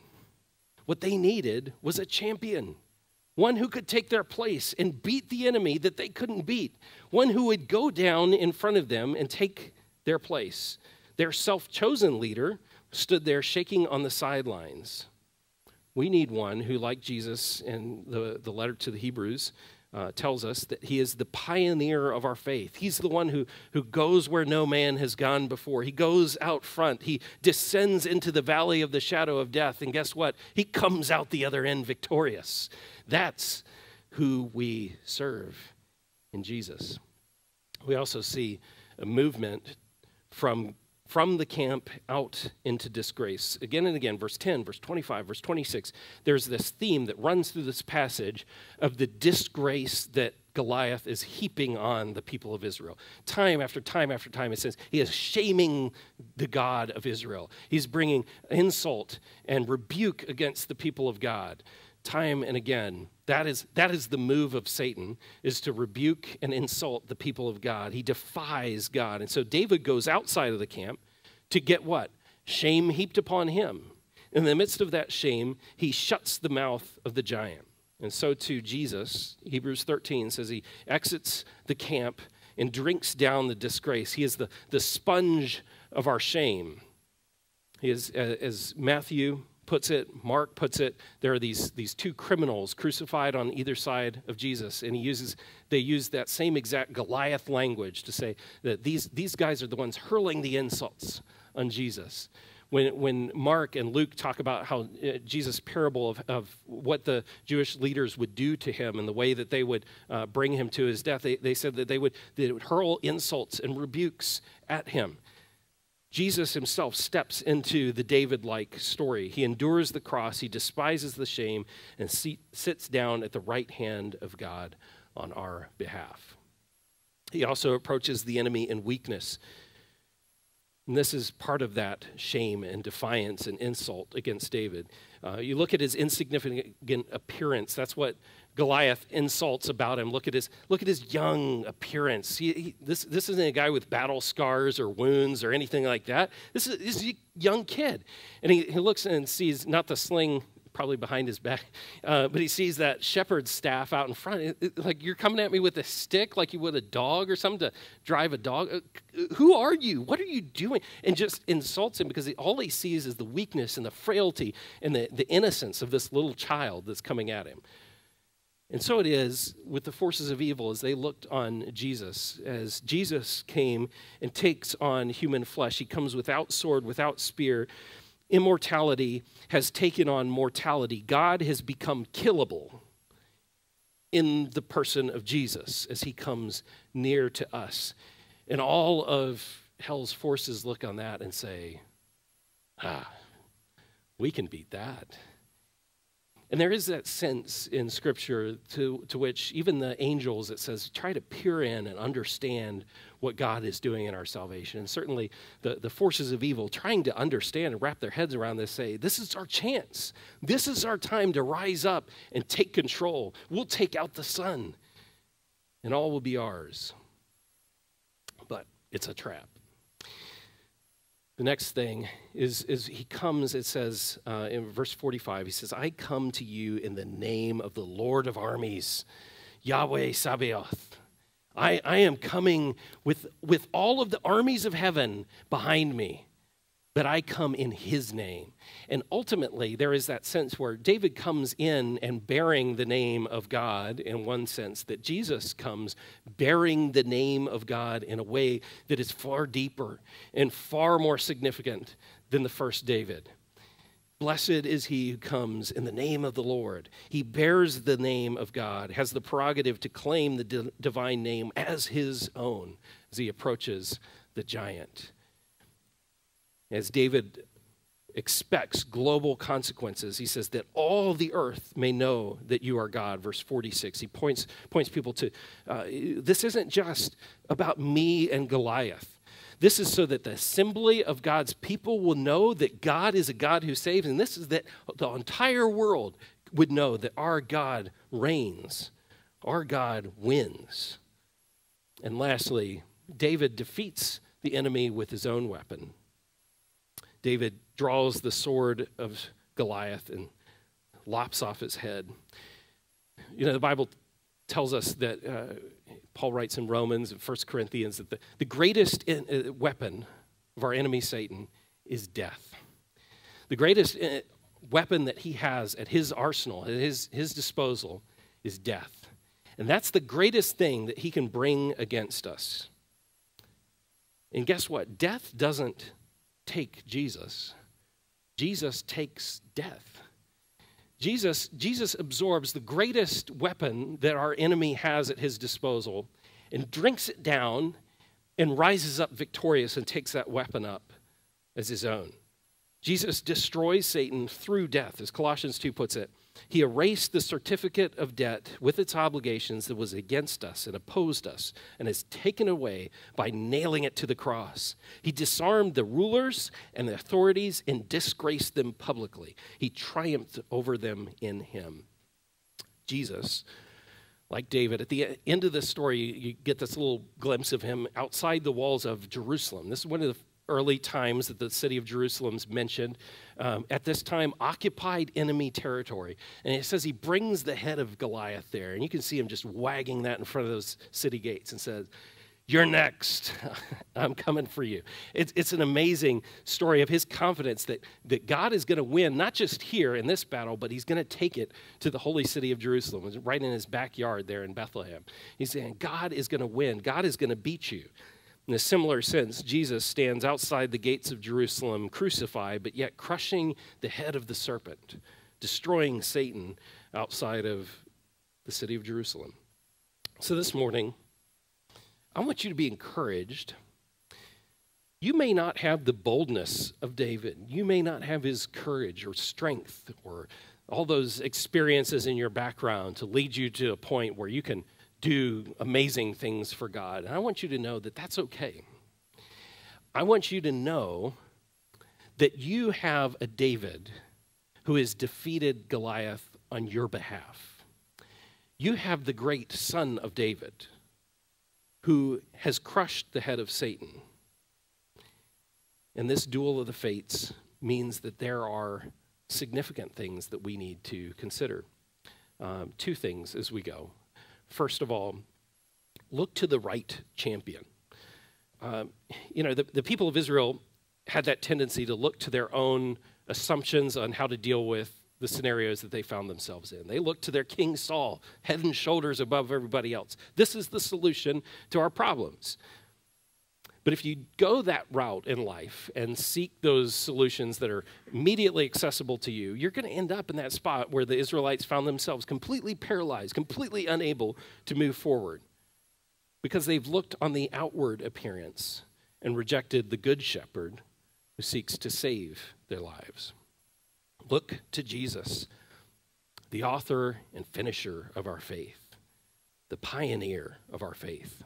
[SPEAKER 4] What they needed was a champion, one who could take their place and beat the enemy that they couldn't beat, one who would go down in front of them and take their place. Their self chosen leader stood there shaking on the sidelines. We need one who, like Jesus in the, the letter to the Hebrews, uh, tells us that he is the pioneer of our faith. He's the one who, who goes where no man has gone before. He goes out front. He descends into the valley of the shadow of death. And guess what? He comes out the other end victorious. That's who we serve in Jesus. We also see a movement from from the camp out into disgrace. Again and again, verse 10, verse 25, verse 26, there's this theme that runs through this passage of the disgrace that Goliath is heaping on the people of Israel. Time after time after time, it says he is shaming the God of Israel. He's bringing insult and rebuke against the people of God time and again. That is, that is the move of Satan, is to rebuke and insult the people of God. He defies God. And so David goes outside of the camp to get what? Shame heaped upon him. In the midst of that shame, he shuts the mouth of the giant. And so too Jesus, Hebrews 13 says he exits the camp and drinks down the disgrace. He is the, the sponge of our shame. He is, uh, as Matthew puts it, Mark puts it, there are these, these two criminals crucified on either side of Jesus. And he uses, they use that same exact Goliath language to say that these, these guys are the ones hurling the insults on Jesus. When, when Mark and Luke talk about how uh, Jesus' parable of, of what the Jewish leaders would do to him and the way that they would uh, bring him to his death, they, they said that they would, they would hurl insults and rebukes at him. Jesus himself steps into the David like story. He endures the cross, he despises the shame, and seat, sits down at the right hand of God on our behalf. He also approaches the enemy in weakness. And this is part of that shame and defiance and insult against David. Uh, you look at his insignificant appearance. That's what Goliath insults about him. Look at his, look at his young appearance. He, he, this, this isn't a guy with battle scars or wounds or anything like that. This is, this is a young kid. And he, he looks and sees not the sling probably behind his back, uh, but he sees that shepherd's staff out in front. It, it, like you're coming at me with a stick, like you would a dog or something to drive a dog. Uh, who are you? What are you doing? And just insults him because he, all he sees is the weakness and the frailty and the, the innocence of this little child that's coming at him. And so it is with the forces of evil as they looked on Jesus. As Jesus came and takes on human flesh, he comes without sword, without spear. Immortality has taken on mortality. God has become killable in the person of Jesus as he comes near to us. And all of hell's forces look on that and say, ah, we can beat that. And there is that sense in Scripture to, to which even the angels, it says, try to peer in and understand what God is doing in our salvation. And certainly the, the forces of evil trying to understand and wrap their heads around this say, this is our chance. This is our time to rise up and take control. We'll take out the sun, and all will be ours. But it's a trap. The next thing is, is he comes, it says uh, in verse 45, he says, I come to you in the name of the Lord of armies, Yahweh Sabaoth. I, I am coming with, with all of the armies of heaven behind me that I come in his name. And ultimately, there is that sense where David comes in and bearing the name of God in one sense, that Jesus comes bearing the name of God in a way that is far deeper and far more significant than the first David. Blessed is he who comes in the name of the Lord. He bears the name of God, has the prerogative to claim the divine name as his own as he approaches the giant as David expects global consequences. He says that all the earth may know that you are God. Verse 46. He points, points people to uh, this isn't just about me and Goliath. This is so that the assembly of God's people will know that God is a God who saves. And this is that the entire world would know that our God reigns, our God wins. And lastly, David defeats the enemy with his own weapon. David draws the sword of Goliath and lops off his head. You know, the Bible tells us that, uh, Paul writes in Romans and 1 Corinthians, that the, the greatest in, uh, weapon of our enemy, Satan, is death. The greatest uh, weapon that he has at his arsenal, at his, his disposal, is death. And that's the greatest thing that he can bring against us. And guess what? Death doesn't take Jesus. Jesus takes death. Jesus, Jesus absorbs the greatest weapon that our enemy has at his disposal and drinks it down and rises up victorious and takes that weapon up as his own. Jesus destroys Satan through death, as Colossians 2 puts it. He erased the certificate of debt with its obligations that was against us and opposed us and has taken away by nailing it to the cross. He disarmed the rulers and the authorities and disgraced them publicly. He triumphed over them in him. Jesus, like David, at the end of this story, you get this little glimpse of him outside the walls of Jerusalem. This is one of the early times that the city of Jerusalem's mentioned. Um, at this time, occupied enemy territory. And it says he brings the head of Goliath there. And you can see him just wagging that in front of those city gates and says, You're next. I'm coming for you. It's, it's an amazing story of his confidence that, that God is going to win, not just here in this battle, but he's going to take it to the holy city of Jerusalem, right in his backyard there in Bethlehem. He's saying, God is going to win, God is going to beat you. In a similar sense, Jesus stands outside the gates of Jerusalem, crucified, but yet crushing the head of the serpent, destroying Satan outside of the city of Jerusalem. So this morning, I want you to be encouraged. You may not have the boldness of David, you may not have his courage or strength or all those experiences in your background to lead you to a point where you can do amazing things for God. And I want you to know that that's okay. I want you to know that you have a David who has defeated Goliath on your behalf. You have the great son of David who has crushed the head of Satan. And this duel of the fates means that there are significant things that we need to consider. Um, two things as we go. First of all, look to the right champion. Um, you know, the, the people of Israel had that tendency to look to their own assumptions on how to deal with the scenarios that they found themselves in. They looked to their King Saul, head and shoulders above everybody else. This is the solution to our problems. But if you go that route in life and seek those solutions that are immediately accessible to you, you're going to end up in that spot where the Israelites found themselves completely paralyzed, completely unable to move forward because they've looked on the outward appearance and rejected the good shepherd who seeks to save their lives. Look to Jesus the author and finisher of our faith, the pioneer of our faith.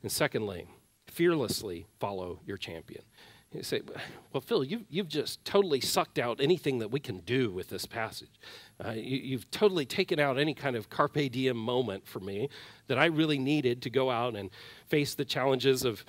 [SPEAKER 4] And secondly, fearlessly follow your champion. You say, well, Phil, you've, you've just totally sucked out anything that we can do with this passage. Uh, you, have totally taken out any kind of carpe diem moment for me that I really needed to go out and face the challenges of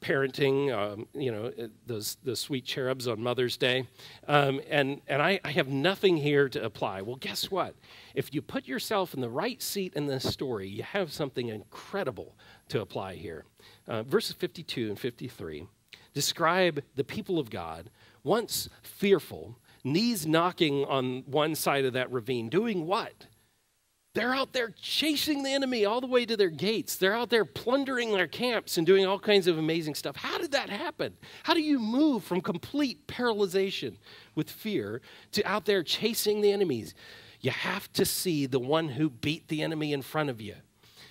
[SPEAKER 4] parenting, um, you know, uh, those, those sweet cherubs on Mother's Day. Um, and and I, I have nothing here to apply. Well, guess what? If you put yourself in the right seat in this story, you have something incredible to apply here. Uh, verses 52 and 53 describe the people of God, once fearful, knees knocking on one side of that ravine, doing what? They're out there chasing the enemy all the way to their gates. They're out there plundering their camps and doing all kinds of amazing stuff. How did that happen? How do you move from complete paralyzation with fear to out there chasing the enemies? You have to see the one who beat the enemy in front of you.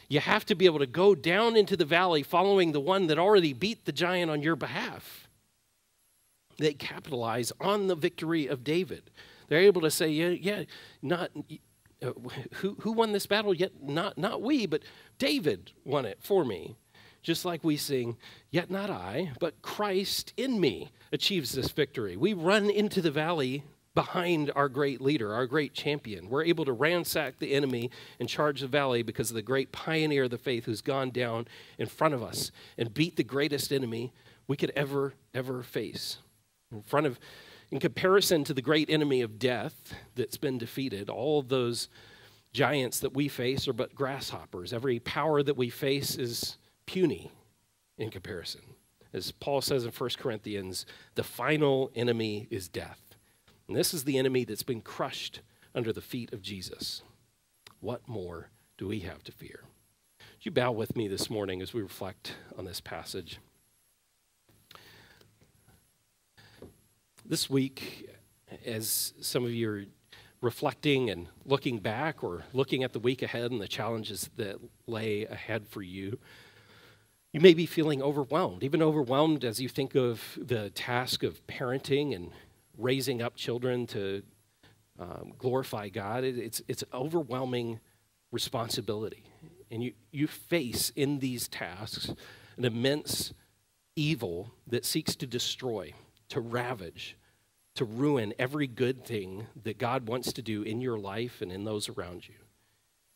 [SPEAKER 4] You have to be able to go down into the valley following the one that already beat the giant on your behalf. They capitalize on the victory of David. They're able to say, yeah, yeah, not uh, who, who won this battle? Yet not, not we, but David won it for me. Just like we sing, Yet not I, but Christ in me achieves this victory. We run into the valley behind our great leader, our great champion. We're able to ransack the enemy and charge the valley because of the great pioneer of the faith who's gone down in front of us and beat the greatest enemy we could ever, ever face. In front of, in comparison to the great enemy of death that's been defeated, all those giants that we face are but grasshoppers. Every power that we face is puny in comparison. As Paul says in 1 Corinthians, the final enemy is death. And this is the enemy that's been crushed under the feet of Jesus. What more do we have to fear? Would you bow with me this morning as we reflect on this passage? This week, as some of you are reflecting and looking back or looking at the week ahead and the challenges that lay ahead for you, you may be feeling overwhelmed, even overwhelmed as you think of the task of parenting and raising up children to um, glorify God. It, it's, it's an overwhelming responsibility. And you, you face in these tasks an immense evil that seeks to destroy, to ravage, to ruin every good thing that God wants to do in your life and in those around you.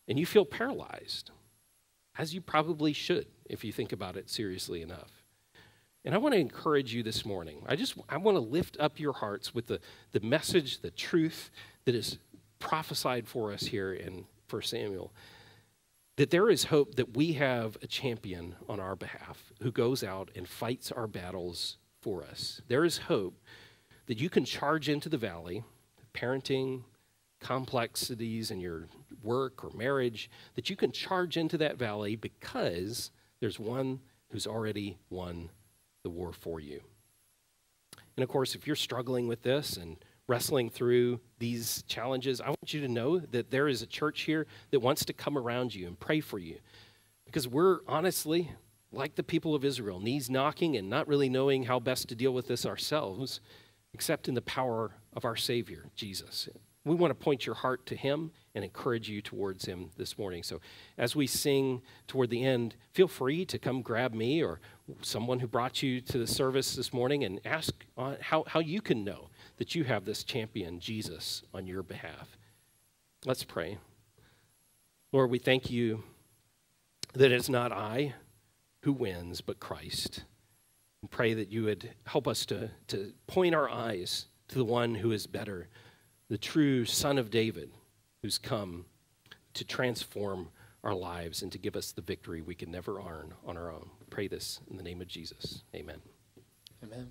[SPEAKER 4] And you feel paralyzed, as you probably should if you think about it seriously enough. And I want to encourage you this morning. I just I want to lift up your hearts with the, the message, the truth that is prophesied for us here in 1 Samuel. That there is hope that we have a champion on our behalf who goes out and fights our battles for us. There is hope that you can charge into the valley, parenting, complexities in your work or marriage, that you can charge into that valley because there's one who's already won the war for you. And of course, if you're struggling with this and wrestling through these challenges, I want you to know that there is a church here that wants to come around you and pray for you. Because we're honestly, like the people of Israel, knees knocking and not really knowing how best to deal with this ourselves, except in the power of our Savior, Jesus. We want to point your heart to Him and encourage you towards Him this morning. So, as we sing toward the end, feel free to come grab me or someone who brought you to the service this morning and ask how, how you can know that you have this champion, Jesus, on your behalf. Let's pray. Lord, we thank you that it's not I who wins, but Christ. And pray that you would help us to, to point our eyes to the one who is better, the true Son of David, who's come to transform our lives and to give us the victory we can never earn on our own. Pray this in the name of Jesus. Amen.
[SPEAKER 1] Amen.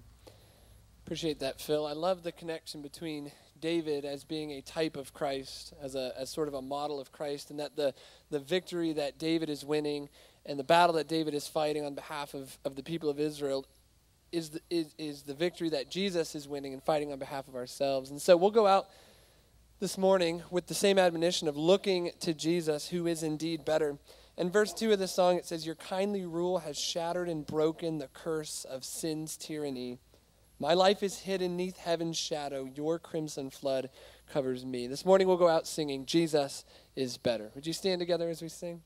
[SPEAKER 1] Appreciate that, Phil. I love the connection between David as being a type of Christ, as a as sort of a model of Christ, and that the the victory that David is winning and the battle that David is fighting on behalf of, of the people of Israel is the, is, is the victory that Jesus is winning and fighting on behalf of ourselves. And so we'll go out this morning with the same admonition of looking to Jesus, who is indeed better. In verse 2 of this song, it says, Your kindly rule has shattered and broken the curse of sin's tyranny. My life is hidden neath heaven's shadow. Your crimson flood
[SPEAKER 2] covers me. This morning we'll go out singing, Jesus is better. Would you stand together as we sing?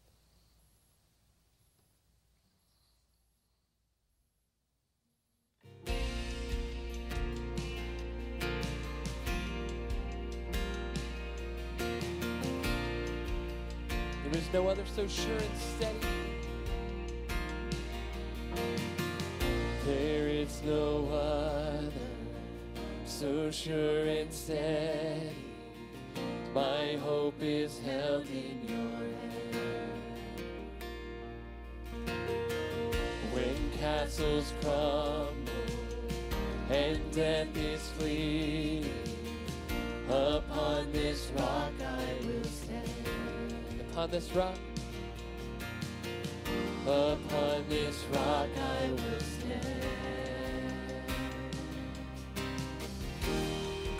[SPEAKER 2] no other so sure and steady. There is no other so sure and steady. My hope is held in your hand. When castles crumble and death is fleeing, upon this rock I will upon this rock. Upon this rock I will stand.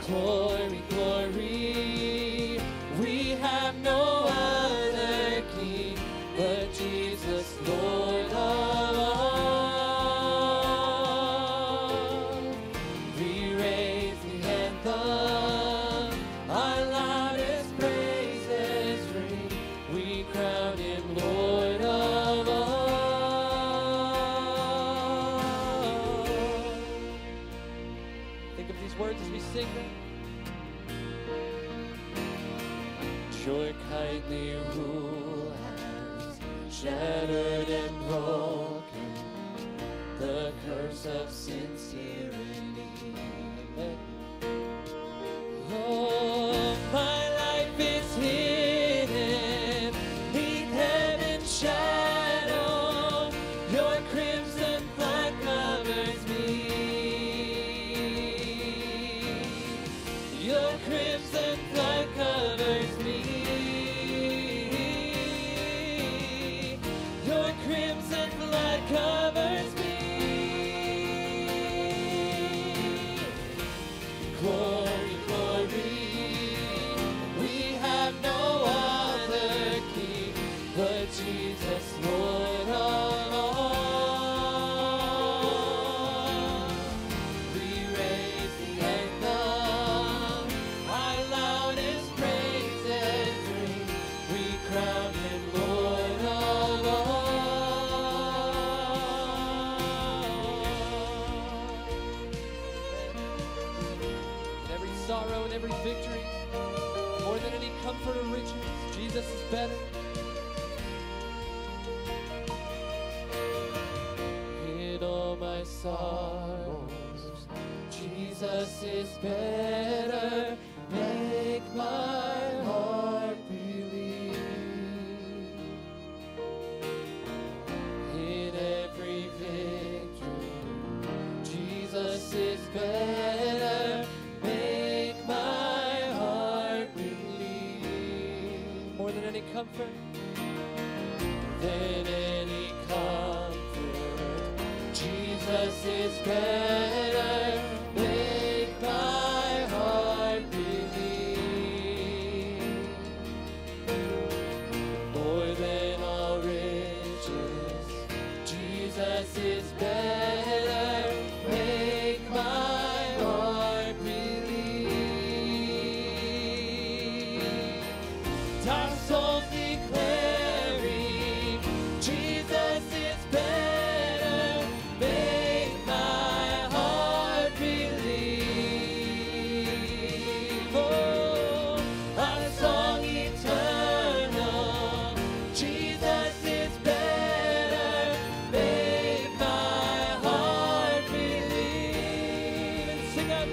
[SPEAKER 2] Glory, glory, we have no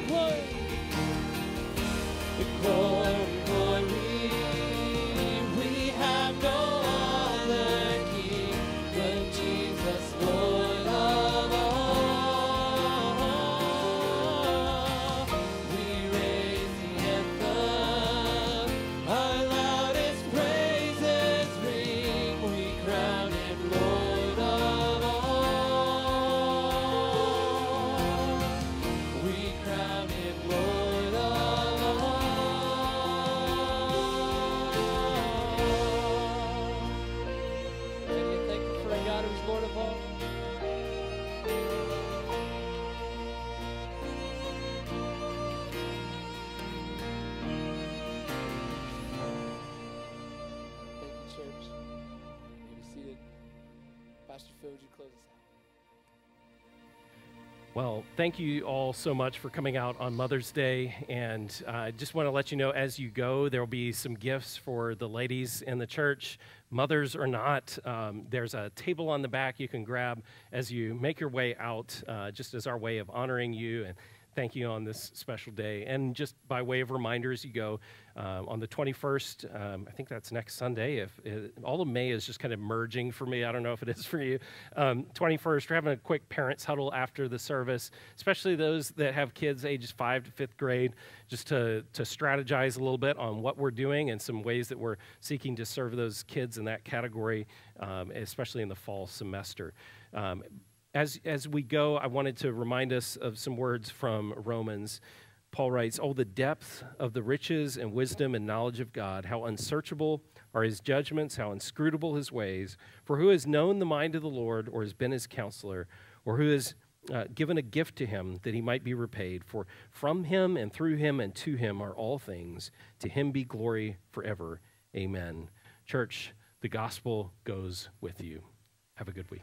[SPEAKER 2] glory, the.
[SPEAKER 4] Thank you all so much for coming out on Mother's Day. And I uh, just want to let you know as you go, there will be some gifts for the ladies in the church, mothers or not. Um, there's a table on the back you can grab as you make your way out, uh, just as our way of honoring you and thank you on this special day. And just by way of reminder as you go, um, on the 21st, um, I think that's next Sunday. If all of May is just kind of merging for me, I don't know if it is for you. Um, 21st, we're having a quick parents huddle after the service, especially those that have kids ages five to fifth grade, just to to strategize a little bit on what we're doing and some ways that we're seeking to serve those kids in that category, um, especially in the fall semester. Um, as, as we go, I wanted to remind us of some words from Romans. Paul writes, Oh, the depth of the riches and wisdom and knowledge of God, how unsearchable are his judgments, how inscrutable his ways. For who has known the mind of the Lord, or has been his counselor, or who has uh, given a gift to him that he might be repaid? For from him and through him and to him are all things. To him be glory forever. Amen. Church, the gospel goes with you. Have a good week.